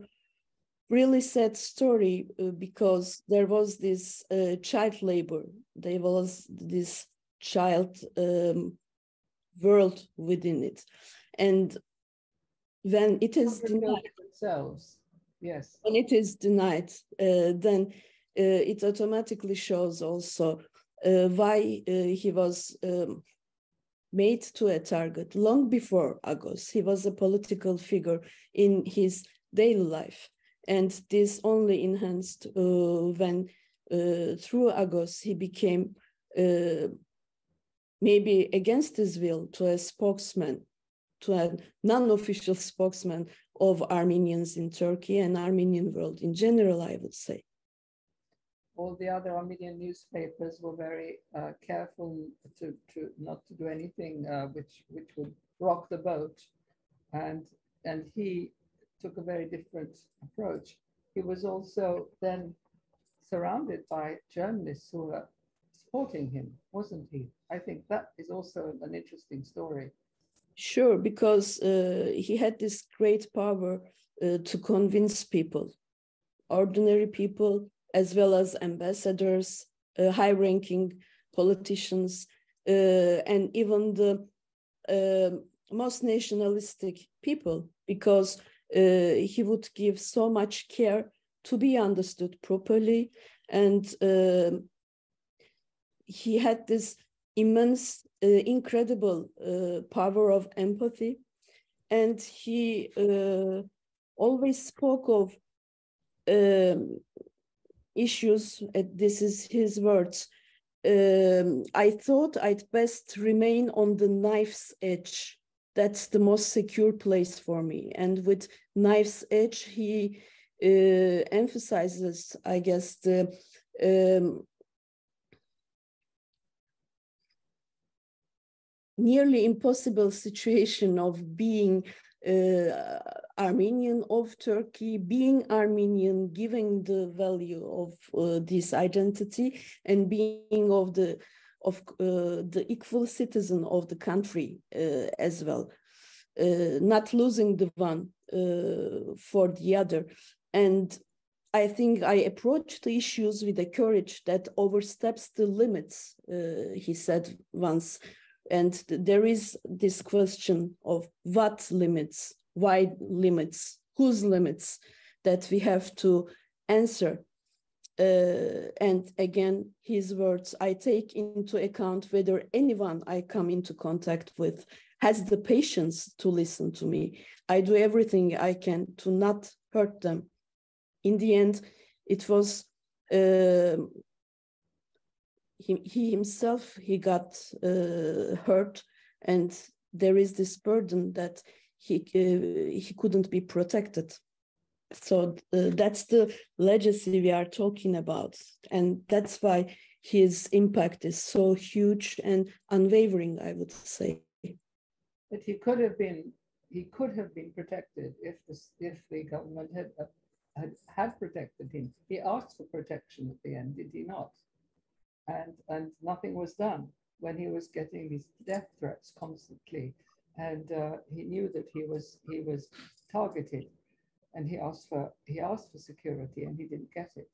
really sad story because there was this child labor. There was this child um, world within it. And when it is denied, themselves. Yes. When it is denied, uh, then uh, it automatically shows also uh, why uh, he was um, made to a target long before Agos. He was a political figure in his daily life. And this only enhanced uh, when through Agos he became maybe against his will to a spokesman, to a non-official spokesman of Armenians in Turkey and Armenian world in general, I would say all the other Armenian newspapers were very uh, careful to, to not to do anything uh, which which would rock the boat, and and he took a very different approach. He was also then surrounded by journalists who were supporting him, wasn't he? I think that is also an interesting story. Sure, because uh, he had this great power uh, to convince people, ordinary people, as well as ambassadors, uh, high-ranking politicians, uh, and even the uh, most nationalistic people, because uh, he would give so much care to be understood properly. And um, he had this immense, uh, incredible uh, power of empathy. And he always spoke of um, issues, uh, this is his words, um, I thought I'd best remain on the knife's edge. That's the most secure place for me. And with knife's edge, he uh, emphasizes, I guess, the um, nearly impossible situation of being uh, Armenian of Turkey, being Armenian, giving the value of uh, this identity and being of the of uh, the equal citizen of the country uh, as well, uh, not losing the one uh, for the other. And I think I approach the issues with a courage that oversteps the limits, he said once and there is this question of what limits, why limits, whose limits that we have to answer. Uh, and again, his words, I take into account whether anyone I come into contact with has the patience to listen to me. I do everything I can to not hurt them. In the end, it was uh, he, he himself he got uh, hurt and there is this burden that he uh, he couldn't be protected so uh, that's the legacy we are talking about and that's why his impact is so huge and unwavering i would say But he could have been, he could have been protected if the, if the government had, uh, had, had protected him. He asked for protection at the end, did he not? And, and nothing was done when he was getting these death threats constantly. And uh, he knew that he was, he was targeted and he asked for, he asked for security and he didn't get it.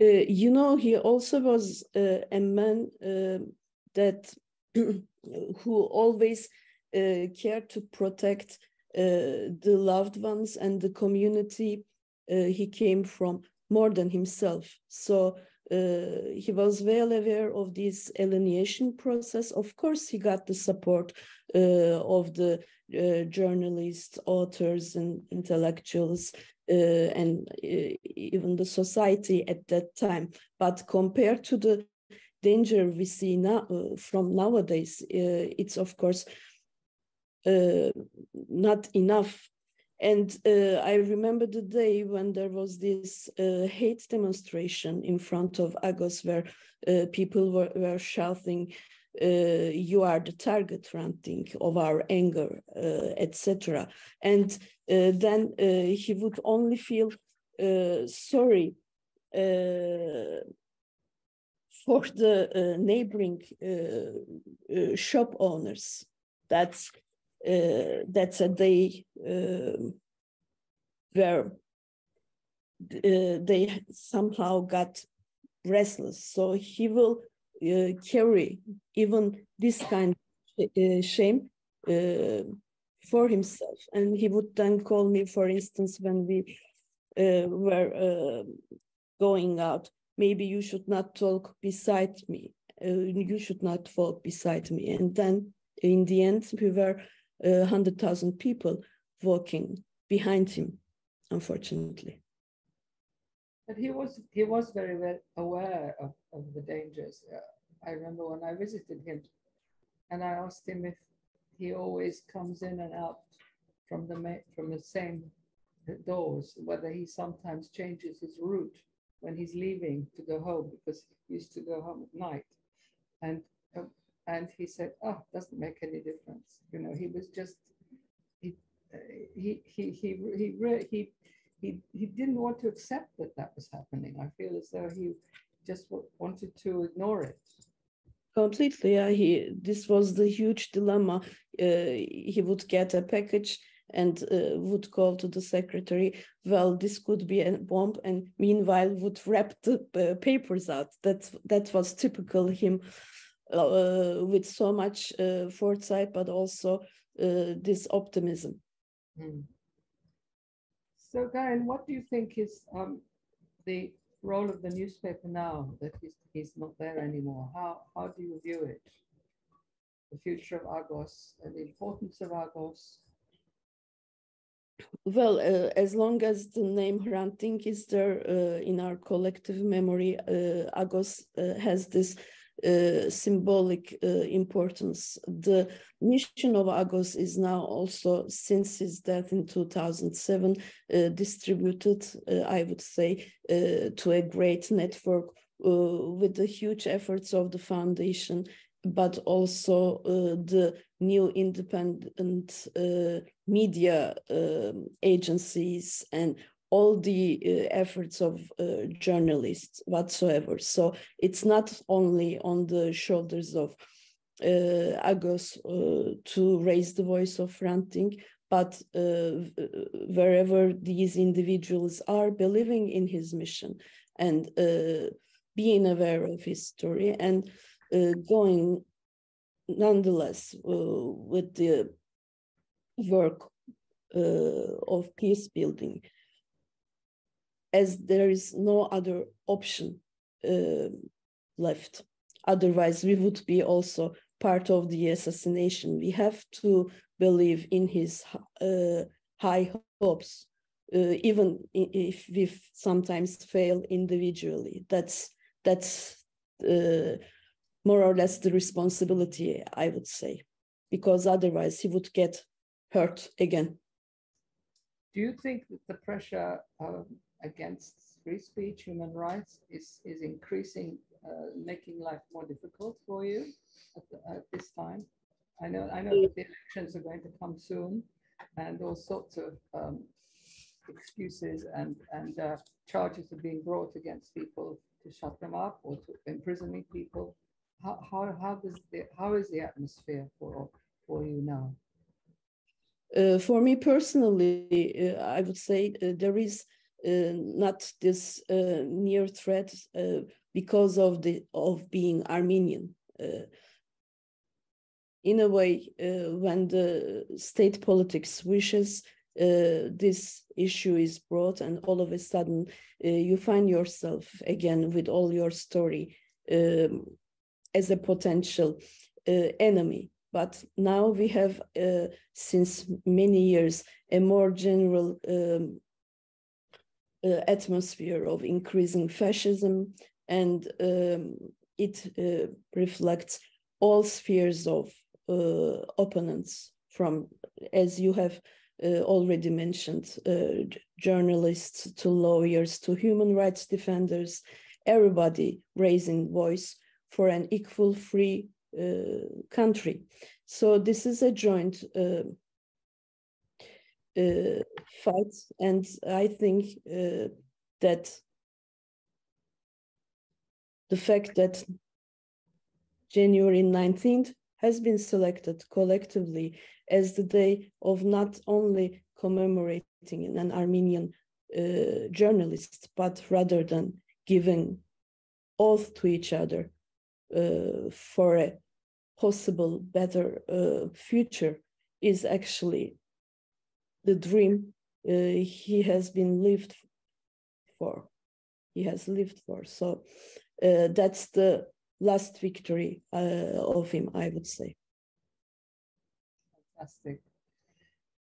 Uh, you know, he also was uh, a man uh, that [clears throat] who always uh, cared to protect uh, the loved ones and the community he came from more than himself. So he was well aware of this alienation process. Of course, he got the support of the journalists, authors, and intellectuals uh, and uh, even the society at that time. But compared to the danger we see now uh, from nowadays, it's of course not enough. And uh, I remember the day when there was this uh, hate demonstration in front of Agos where uh, people were, were shouting, uh, you are the target ranting of our anger, uh, etc. And uh, then he would only feel sorry for the neighboring shop owners. That's that's a day where they somehow got restless. So he will uh, carry even this kind of uh, shame uh, for himself. And he would then call me, for instance, when we were going out, maybe you should not talk beside me. you should not walk beside me. And then in the end, we were 100,000 people walking behind him, unfortunately. But he was he was very well aware of, of the dangers. Uh, I remember when I visited him, and I asked him if he always comes in and out from the from the same doors, whether he sometimes changes his route when he's leaving to go home because he used to go home at night, and uh, and he said, "Oh, doesn't make any difference." You know, he was just he he he he he he he he didn't want to accept that that was happening. I feel as though he just wanted to ignore it. Completely, yeah. He this was the huge dilemma. Uh, he would get a package and uh, would call to the secretary. Well, this could be a bomb, and meanwhile would wrap the uh, papers out. That that was typical him, with so much uh, foresight, but also uh, this optimism. Mm. So, Karin, what do you think is um, the role of the newspaper now that he's, he's not there anymore? How, how do you view it? The future of Agos and the importance of Agos? Well, uh, as long as the name Hrant Dink is there uh, in our collective memory, uh, Agos uh, has this uh, symbolic uh, importance. The mission of Agos is now also, since his death in 2007, uh, distributed, uh, I would say, uh, to a great network with the huge efforts of the foundation, but also the new independent media um, agencies and all the uh, efforts of uh, journalists whatsoever. So it's not only on the shoulders of uh, Agos uh, to raise the voice of Hrant Dink, but uh, wherever these individuals are believing in his mission and uh, being aware of his story and going nonetheless with the work of peace building as there is no other option uh, left. Otherwise, we would be also part of the assassination. We have to believe in his uh, high hopes, uh, even if we sometimes fail individually. That's that's uh, more or less the responsibility, I would say, because otherwise he would get hurt again. do you think that the pressure um, against free speech, human rights is, is increasing, uh, making life more difficult for you at, the, at, this time? I know, I know that the elections are going to come soon and all sorts of um, excuses and, and uh, charges are being brought against people to shut them up or to imprisoning people. How, how, how, does the, how is the atmosphere for, for you now? Uh, for me personally, uh, I would say uh, there is not this uh, near threat uh, because of the of being Armenian. in a way, when the state politics wishes, this issue is brought, and all of a sudden you find yourself again with all your story um, as a potential enemy but now we have uh, since many years a more general um, uh, atmosphere of increasing fascism, and um, it uh, reflects all spheres of uh, opponents, from as you have already mentioned, journalists to lawyers to human rights defenders, everybody raising voice for an equal, free uh, country. So this is a joint uh, uh, fight. And I think uh, that the fact that January 19th has been selected collectively as the day of not only commemorating an Armenian uh, journalist, but rather than giving oath to each other uh, for a possible better uh, future is actually the dream he has been lived for. He has lived for. So uh, that's the last victory uh, of him, I would say. Fantastic.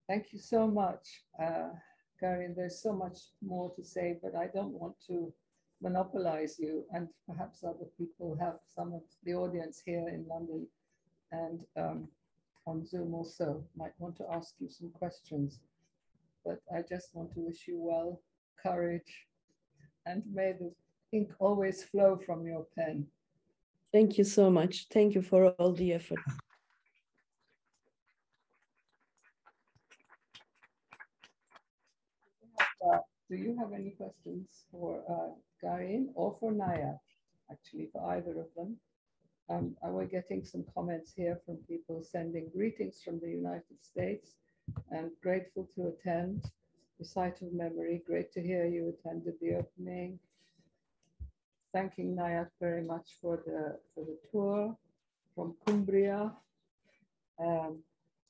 Thank you so much, uh, Karin. There's so much more to say, but I don't want to monopolize you. And perhaps other people have some of the audience here in London and um, on Zoom also might want to ask you some questions. But I just want to wish you well, courage, and may the ink always flow from your pen. Thank you so much. Thank you for all the effort. Uh, do you have any questions for uh, Karin or for Nayat? Actually, for either of them. Um, we're getting some comments here from people sending greetings from the United States and grateful to attend the site of memory. Great to hear you attended the opening. Thanking Nayat very much for the, for the tour from Cumbria. Um,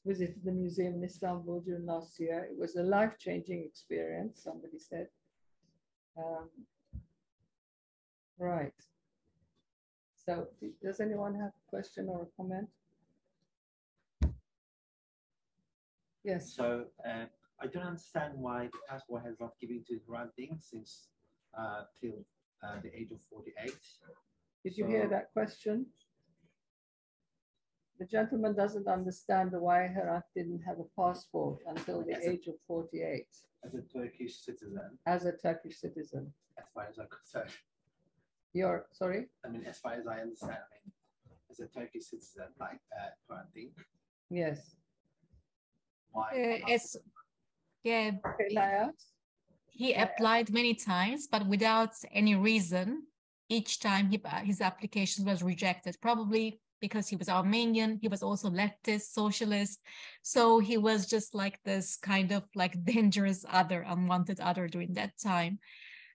visited the museum in Istanbul during last year. It was a life-changing experience, somebody said. Um, right. So does anyone have a question or a comment? Yes. So uh, I don't understand why the passport has not given to Hrant Dink since uh, till uh, the age of 48. Did you hear that question? The gentleman doesn't understand why Hrant didn't have a passport until the age of 48. As a Turkish citizen. As a Turkish citizen. As far as I'm concerned. You're sorry? I mean, as far as I understand, I mean, as a Turkish citizen, like uh, Hrant Dink. Yes. Why? Uh, it's, yeah. He applied many times, but without any reason. Each time he, his application was rejected, probably because he was Armenian. He was also leftist, socialist. So he was just like this kind of like [laughs] dangerous other, unwanted other during that time.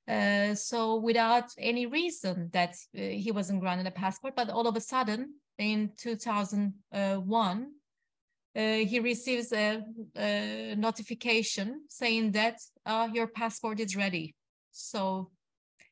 Uh, so without any reason that uh, he wasn't granted a passport, but all of a sudden in 2001, uh, he receives a, a, notification saying that uh, your passport is ready. So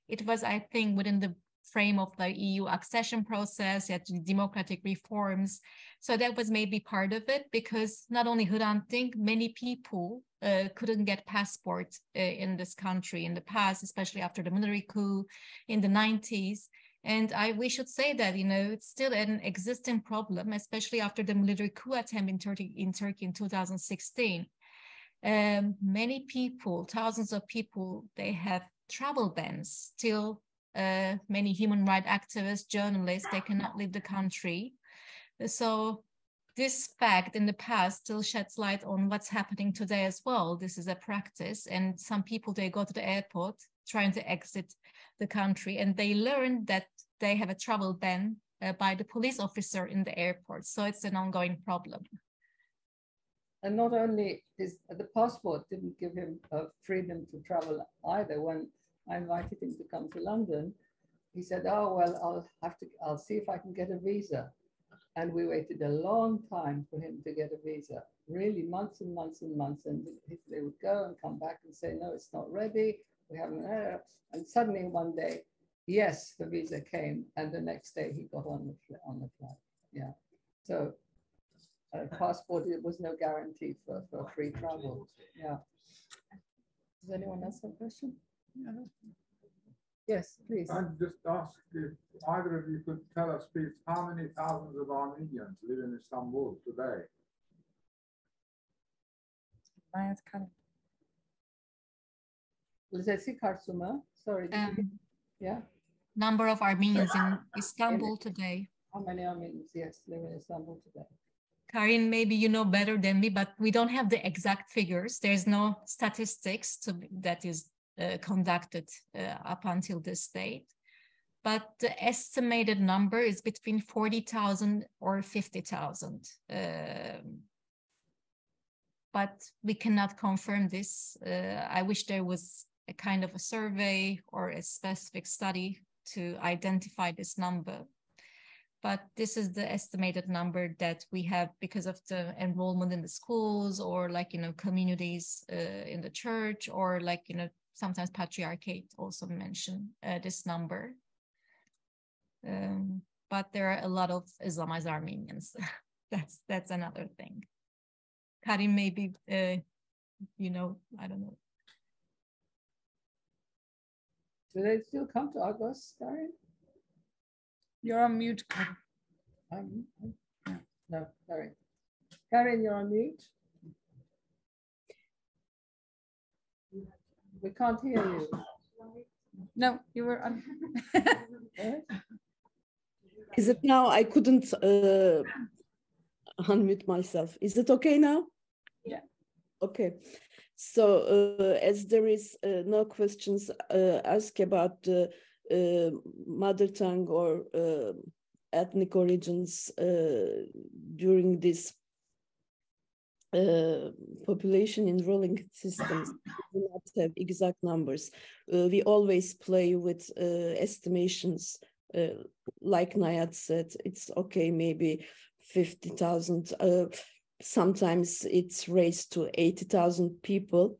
it was, I think, within the frame of the EU accession process, yet democratic reforms. So that was maybe part of it because not only Hrant Dink, many people uh, couldn't get passports uh, in this country in the past, especially after the military coup in the 90s. And I we should say that you know it's still an existing problem, especially after the military coup attempt in Turkey in Turkey in 2016. um, many people, thousands of people, they have travel bans. Still, uh, many human rights activists, journalists, they cannot leave the country. So this fact in the past still sheds light on what's happening today as well. This is a practice, and some people they go to the airport trying to exit the country, and they learned that they have a travel ban uh, by the police officer in the airport. So it's an ongoing problem. And not only is the passport didn't give him uh, freedom to travel either. When I invited him to come to London, he said, "Oh well, I'll have to. I'll see if I can get a visa." And we waited a long time for him to get a visa. Really, months and months and months. And they would go and come back and say, "No, it's not ready. We haven't." heard, uh, And suddenly one day, yes, the visa came, and the next day he got on the on the flight. Yeah. So a passport, it was no guarantee for, for free travel. Yeah. Does anyone else have a question? Yes, please. I'd just ask if either of you could tell us, please, how many thousands of Armenians live in Istanbul today? That's kind of Lizesi Karsuma, sorry. Um, Yeah, number of Armenians in Istanbul today. how many Armenians, yes, live in Istanbul today? Karin, maybe you know better than me, but we don't have the exact figures. There's no statistics to, that is uh, conducted uh, up until this date. But the estimated number is between 40,000 or 50,000. Um, but we cannot confirm this. Uh, I wish there was a kind of a survey or a specific study to identify this number. But this is the estimated number that we have because of the enrollment in the schools or like you know communities uh, in the church or like you know sometimes patriarchate also mention uh, this number. Um, but there are a lot of islamized armenians. [laughs] That's that's another thing. Karin maybe uh, you know i don't know Do they still come to August, Karin? You're on mute. Karin. Um, no, sorry. Karin, you're on mute. We can't hear you. No, you were on. [laughs] Is it now? I couldn't uh, unmute myself. Is it okay now? Yeah. Okay. So uh, as there is uh, no questions uh, asked about the mother tongue or ethnic origins during this uh, population enrolling systems we do not have exact numbers. Uh, we always play with uh, estimations. Like Nayat said, it's okay, maybe 50,000. Uh, sometimes it's raised to 80,000 people.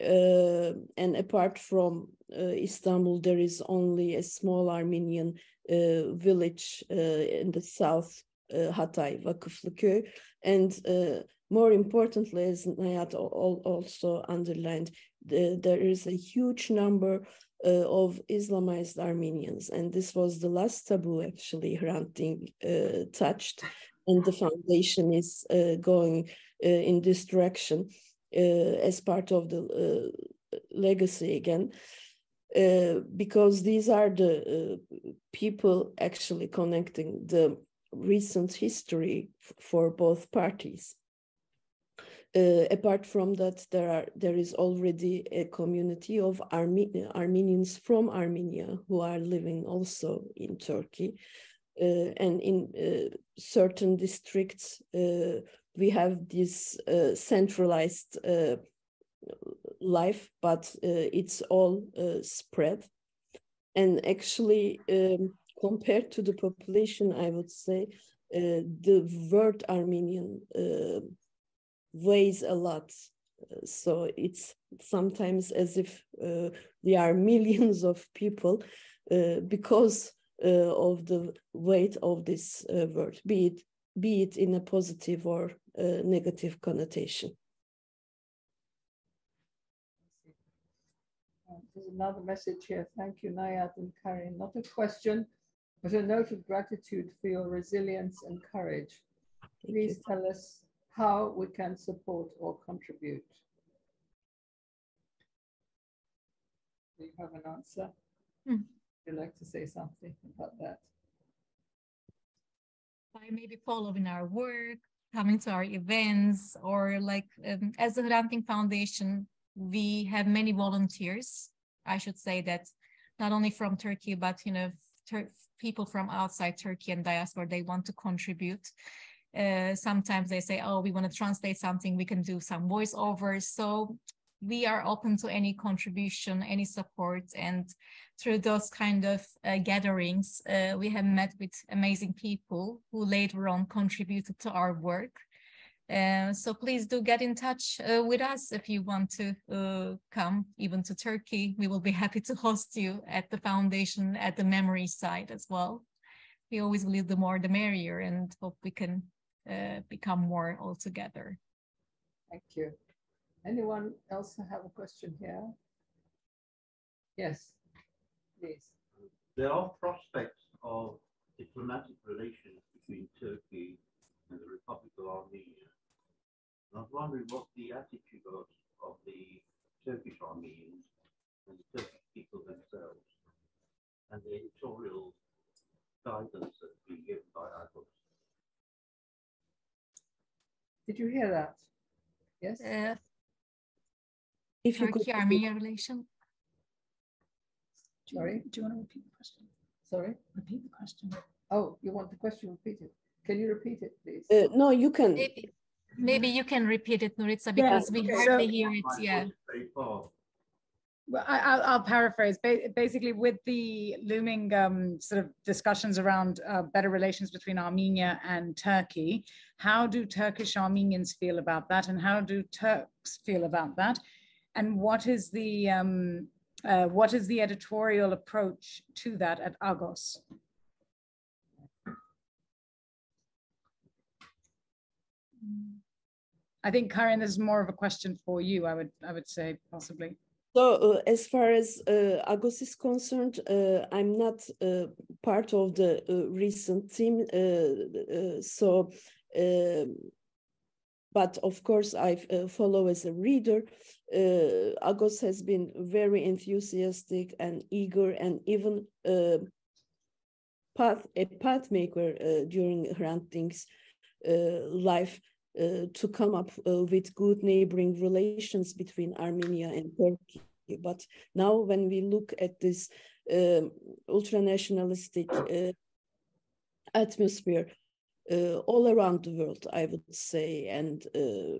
Uh, and apart from Istanbul, there is only a small Armenian village in the south, Hatay, Vakıflıköy. And more importantly, as Nayat also underlined, the, there is a huge number uh, of Islamized Armenians. And this was the last taboo actually Hrant uh, touched. And the foundation is uh, going uh, in this direction uh, as part of the legacy again. because these are the people actually connecting the recent history for both parties. Uh, apart from that, there are there is already a community of Arme Armenians from Armenia who are living also in Turkey, and in uh, certain districts uh, we have this uh, centralized uh, life, but it's all spread. And actually, um, compared to the population, I would say the word Armenian weighs a lot. Uh, so it's sometimes as if uh, are [laughs] millions of people uh, because uh, uh, of the weight of this uh, word, be it be it in a positive or uh, negative connotation. There's another message here. Thank you, Nayat and Karin. Not a question, but a note of gratitude for your resilience and courage. Please tell us how we can support or contribute. Do you have an answer? Mm. You like to say something about that? by maybe following our work, coming to our events, or like um, as the Hrant Dink Foundation, we have many volunteers. I should say that not only from Turkey, but you know, people from outside Turkey and diaspora, they want to contribute. Uh, sometimes they say, oh, we want to translate something, we can do some voiceovers. So we are open to any contribution, any support. And through those kind of uh, gatherings, uh, we have met with amazing people who later on contributed to our work. Uh, so please do get in touch uh, with us if you want to uh, come even to Turkey. We will be happy to host you at the foundation at the memory site as well. We always believe the more the merrier and hope we can uh, become more all together. Thank you. Anyone else have a question here? Yes, please. There are prospects of diplomatic relations between Turkey and the Republic of Armenia. And I was wondering what the attitude was of the Turkish Armenians and the Turkish people themselves and the editorial guidance that's been given by Agos. Did you hear that? Yes? Uh, If you could Turkey Armenia relation. Do you- Sorry? Do you want to repeat the question? Sorry? Repeat the question. Oh, you want the question repeated? Can you repeat it, please? Uh, no, you can. Maybe, maybe you can repeat it, Nouritza, Yeah, because we okay. hardly So- hear it. My Yeah. voice is Very far. Well, I, I'll, I'll paraphrase. Basically, with the looming um, sort of discussions around uh, better relations between Armenia and Turkey, how do Turkish Armenians feel about that, and how do Turks feel about that, and what is the um, uh, what is the editorial approach to that at Agos? I think Karin, this is more of a question for you. I would I would say possibly. So uh, as far as uh, Agos is concerned, uh, I'm not uh, part of the uh, recent team. uh, so, um, but of course, I uh, follow as a reader. Uh, Agos has been very enthusiastic and eager, and even uh, path a path maker uh, during Hrant uh, life uh, to come up with good neighboring relations between Armenia and Turkey. But now, when we look at this um, ultra-nationalistic atmosphere uh, all around the world, I would say, and uh,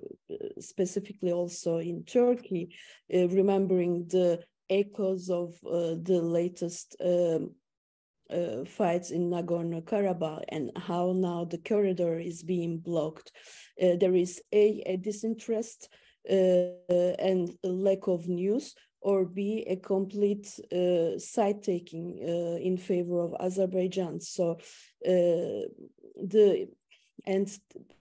specifically also in Turkey, uh, remembering the echoes of uh, the latest um, uh, fights in Nagorno-Karabakh and how now the corridor is being blocked. Uh, there is a, a disinterest and a lack of news, or be a complete uh, side taking uh, in favor of Azerbaijan. So uh, the and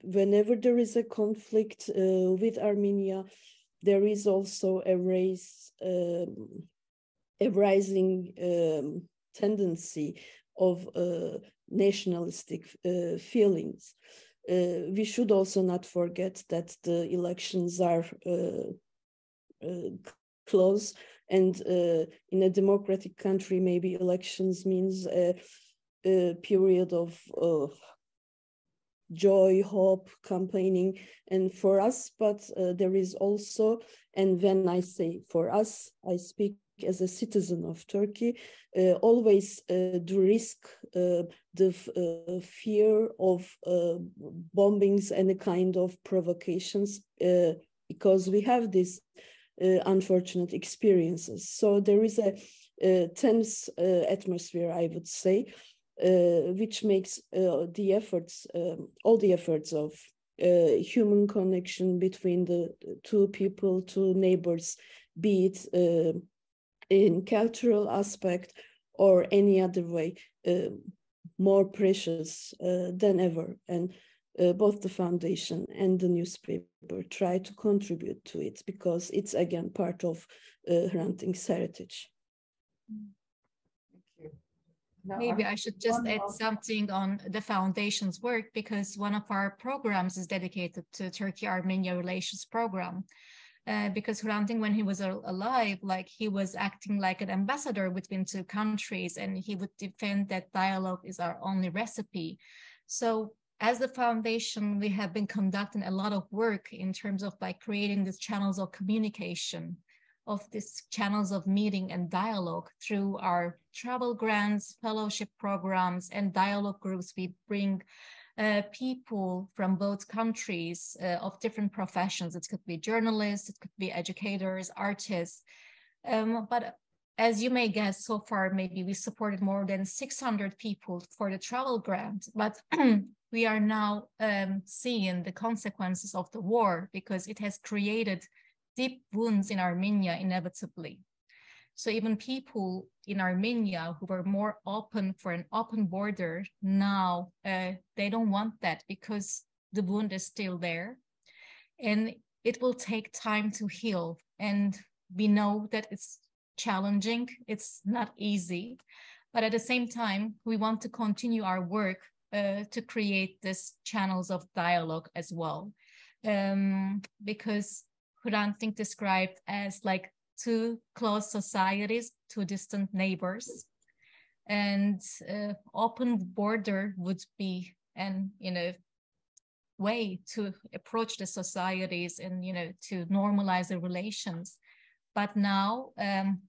whenever there is a conflict uh, with Armenia, there is also a race, um, a rising um, tendency of uh, nationalistic uh, feelings. We should also not forget that the elections are uh, close and uh, in a democratic country maybe elections means a, a period of joy hope campaigning and for us but uh, there is also and when i say for us i speak as a citizen of Turkey, uh, always uh, the risk, uh, the fear of bombings and the kind of provocations, because we have these unfortunate experiences. So there is a, a tense atmosphere, I would say, which makes the efforts, um, all the efforts of uh, human connection between the two people, two neighbors, be it uh, in cultural aspect or any other way, uh, more precious uh, than ever. And uh, both the foundation and the newspaper try to contribute to it because it's again part of Hrant Dink's heritage. Thank you. Now, Maybe I I should just add last- something on the foundation's work because one of our programs is dedicated to Turkey-Armenia relations program. Uh, because Hrant Dink, when he was alive, like he was acting like an ambassador between two countries, and he would defend that dialogue is our only recipe. So as the foundation, we have been conducting a lot of work in terms of by creating these channels of communication, of these channels of meeting and dialogue through our travel grants, fellowship programs, and dialogue groups. We bring uh, people from both countries uh, of different professions. It could be journalists, it could be educators, artists. Um, but as you may guess, so far, maybe we supported more than 600 people for the travel grant, but [clears throat] we are now um, seeing the consequences of the war because it has created deep wounds in Armenia inevitably. So even people in Armenia who were more open for an open border, now uh, they don't want that because the wound is still there. And it will take time to heal. And we know that it's challenging, it's not easy. But at the same time, we want to continue our work to create these channels of dialogue as well. Um, because Hrant Dink described as like two close societies, two distant neighbors. And uh, open border would be an, you know, way to approach the societies and, you know, to normalize the relations. But now um,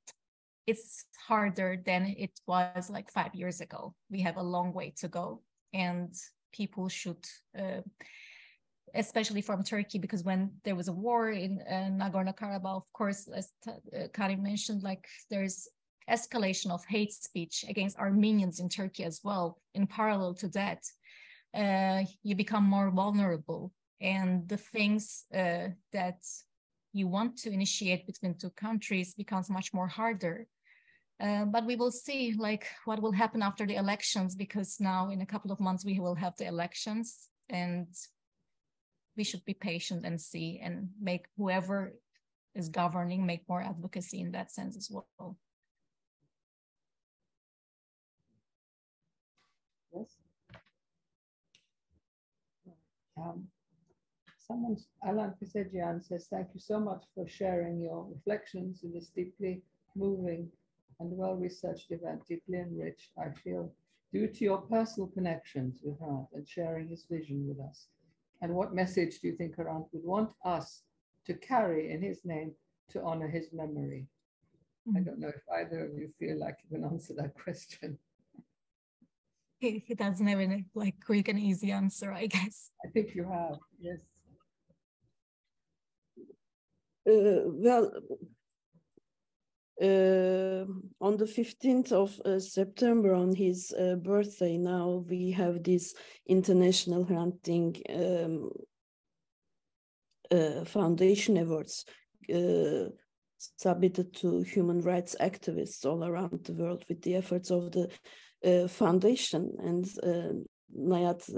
it's harder than it was like five years ago. We have a long way to go and people should uh, especially from Turkey, because when there was a war in uh, Nagorno-Karabakh, of course, as uh, Karin mentioned, like there's escalation of hate speech against Armenians in Turkey as well. In parallel to that, uh, you become more vulnerable, and the things uh, that you want to initiate between two countries becomes much more harder. Uh, but we will see like what will happen after the elections because now in a couple of months we will have the elections and we should be patient and see and make whoever is governing make more advocacy in that sense as well. Yes. Um, someone, Alan Pisegian says, thank you so much for sharing your reflections in this deeply moving and well-researched event, deeply enriched, I feel, due to your personal connections with Hrant and sharing his vision with us. And what message do you think Hrant would want us to carry in his name to honor his memory? Mm-hmm. I don't know if either of you feel like you can answer that question. He, he doesn't have any like quick and easy answer, I guess. I think you have, yes. Uh, well, uh, on the 15th of uh, September, on his uh, birthday, now we have this International Hrant Dink um, uh, Foundation Awards uh, submitted to human rights activists all around the world with the efforts of the uh, foundation. And Nayat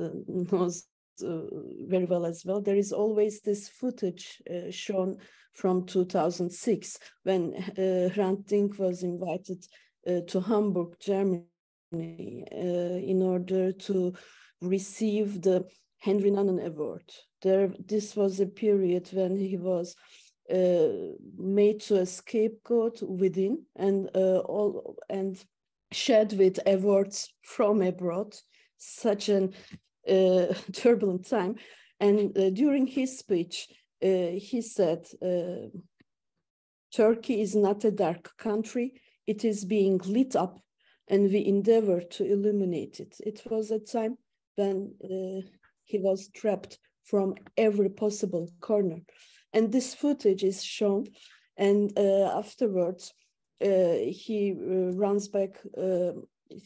knows very well as well. There is always this footage shown from 2006 when uh, Hrant Dink was invited uh, to Hamburg, Germany, uh, in order to receive the Henri Nannen Award. There, this was a period when he was uh, made to a scapegoat within and uh, all and shared with awards from abroad. Such an uh, [laughs] turbulent time, and during his speech, uh, he said, uh, Turkey is not a dark country. It is being lit up and we endeavor to illuminate it. It was a time when uh, he was trapped from every possible corner. And this footage is shown. And uh, afterwards, uh, he uh, runs back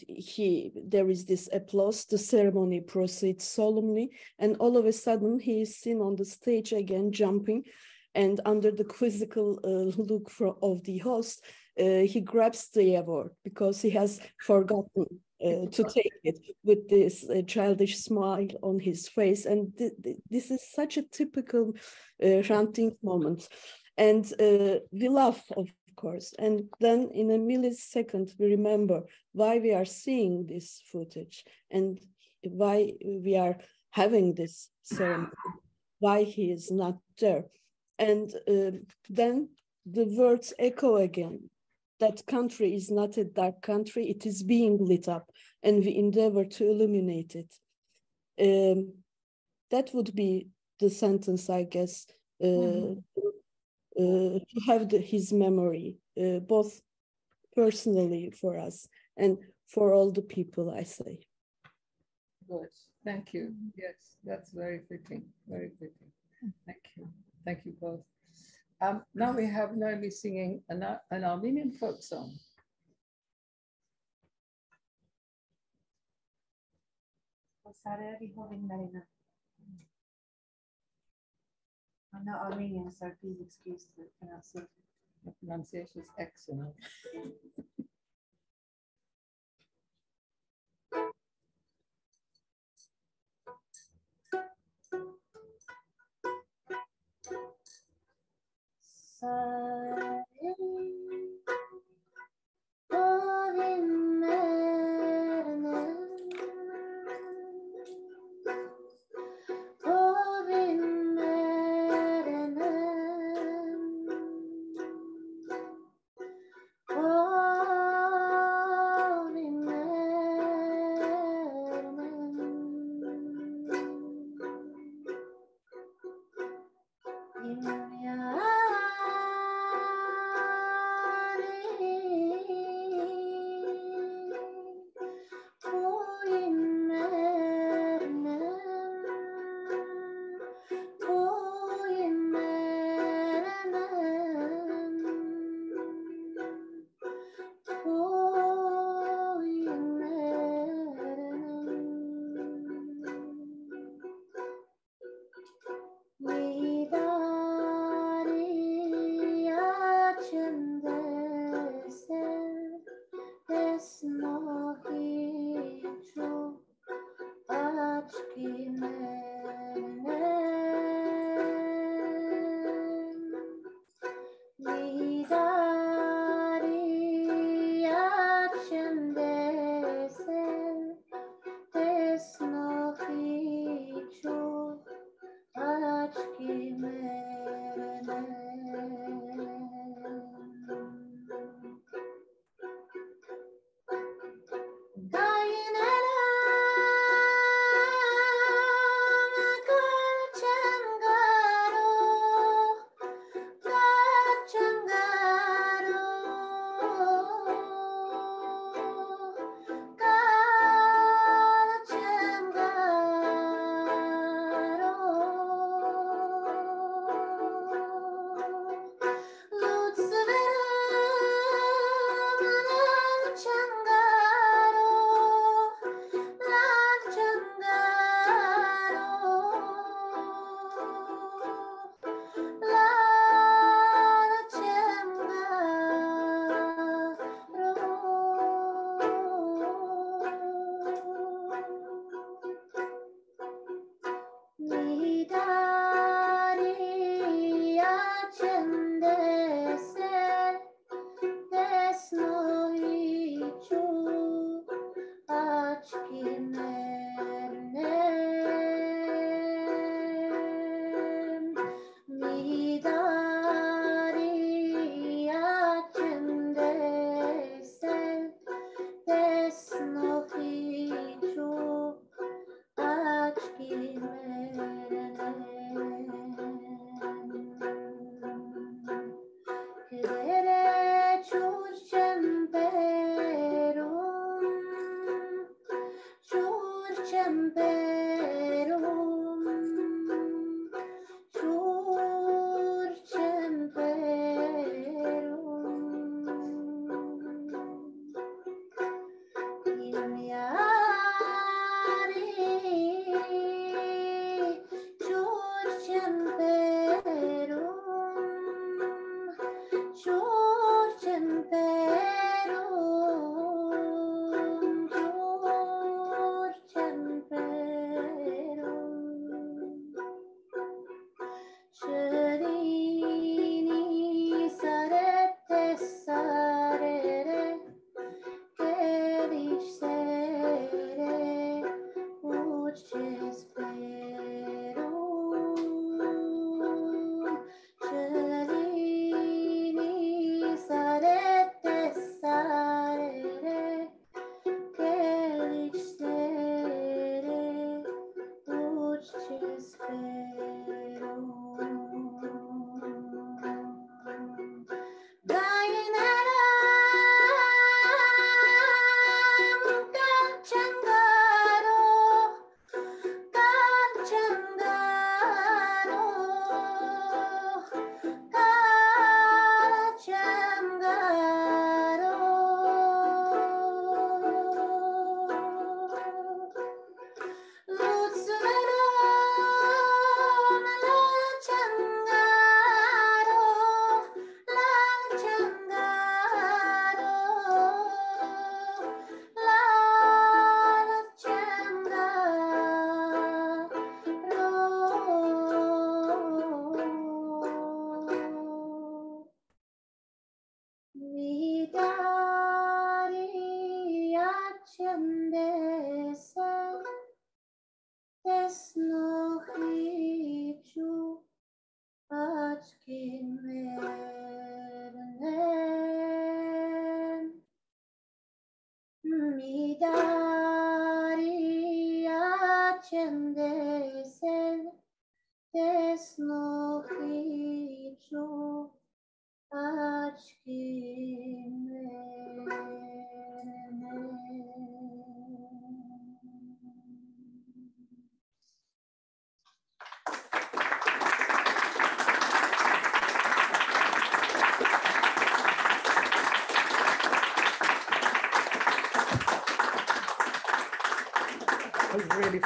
he there is this applause the ceremony proceeds solemnly and all of a sudden he is seen on the stage again jumping and under the quizzical uh, look for, of the host uh, he grabs the award because he has forgotten uh, to take it with this uh, childish smile on his face. And th th this is such a typical uh, Hrant moment. And uh, we laugh of And then in a millisecond, we remember why we are seeing this footage and why we are having this ceremony, why he is not there. And uh, then the words echo again. That country is not a dark country, it is being lit up, and we endeavor to illuminate it. Um, that would be the sentence, I guess, uh, Mhm. uh, to have the, his memory, uh, both personally for us and for all the people, I say. Good, thank you. Yes, that's very fitting, very fitting. Thank you, thank you both. Um, now we have Noémie singing an, Ar- an Armenian folk song. Sareri Hovindarina. I'm not Armenian, so please excuse the pronunciation. The pronunciation is excellent. Sare, Govinda.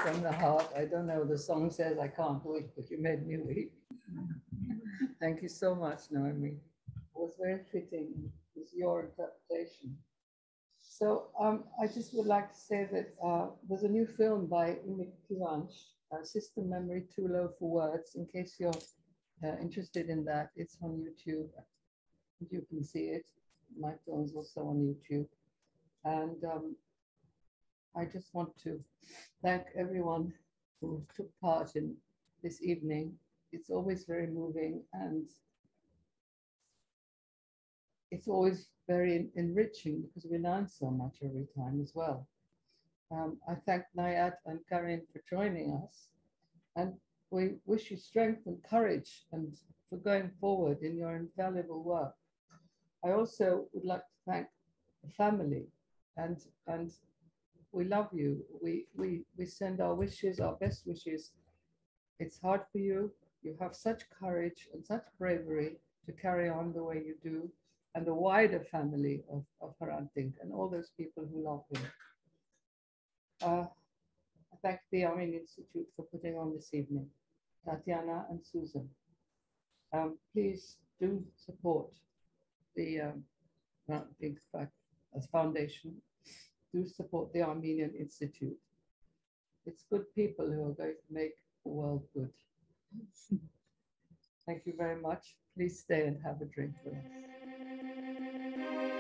From the heart. I don't know, the song says I can't weep, but you made me weep. [laughs] Thank you so much, Noémie. It was very fitting. It was your interpretation. So um, I just would like to say that uh, there's a new film by Ümit Kıvanç, uh, System Memory Too Low for Words, in case you're uh, interested in that. It's on YouTube. You can see it. My film's also on YouTube. And um, I just want to thank everyone who took part in this evening. It's always very moving and it's always very enriching because we learn so much every time as well. Um, I thank Nayat and Karin for joining us and we wish you strength and courage and for going forward in your invaluable work. I also would like to thank the family and, and we love you. We, we, we send our wishes, our best wishes. It's hard for you. You have such courage and such bravery to carry on the way you do, and the wider family of, of Hrant Dink and all those people who love him. Uh, I thank the Armenian Institute for putting on this evening, Tatiana and Susan. Um, please do support the um, as Foundation do support the Armenian Institute. It's good people who are going to make the world good. Thank you very much. Please stay and have a drink with us.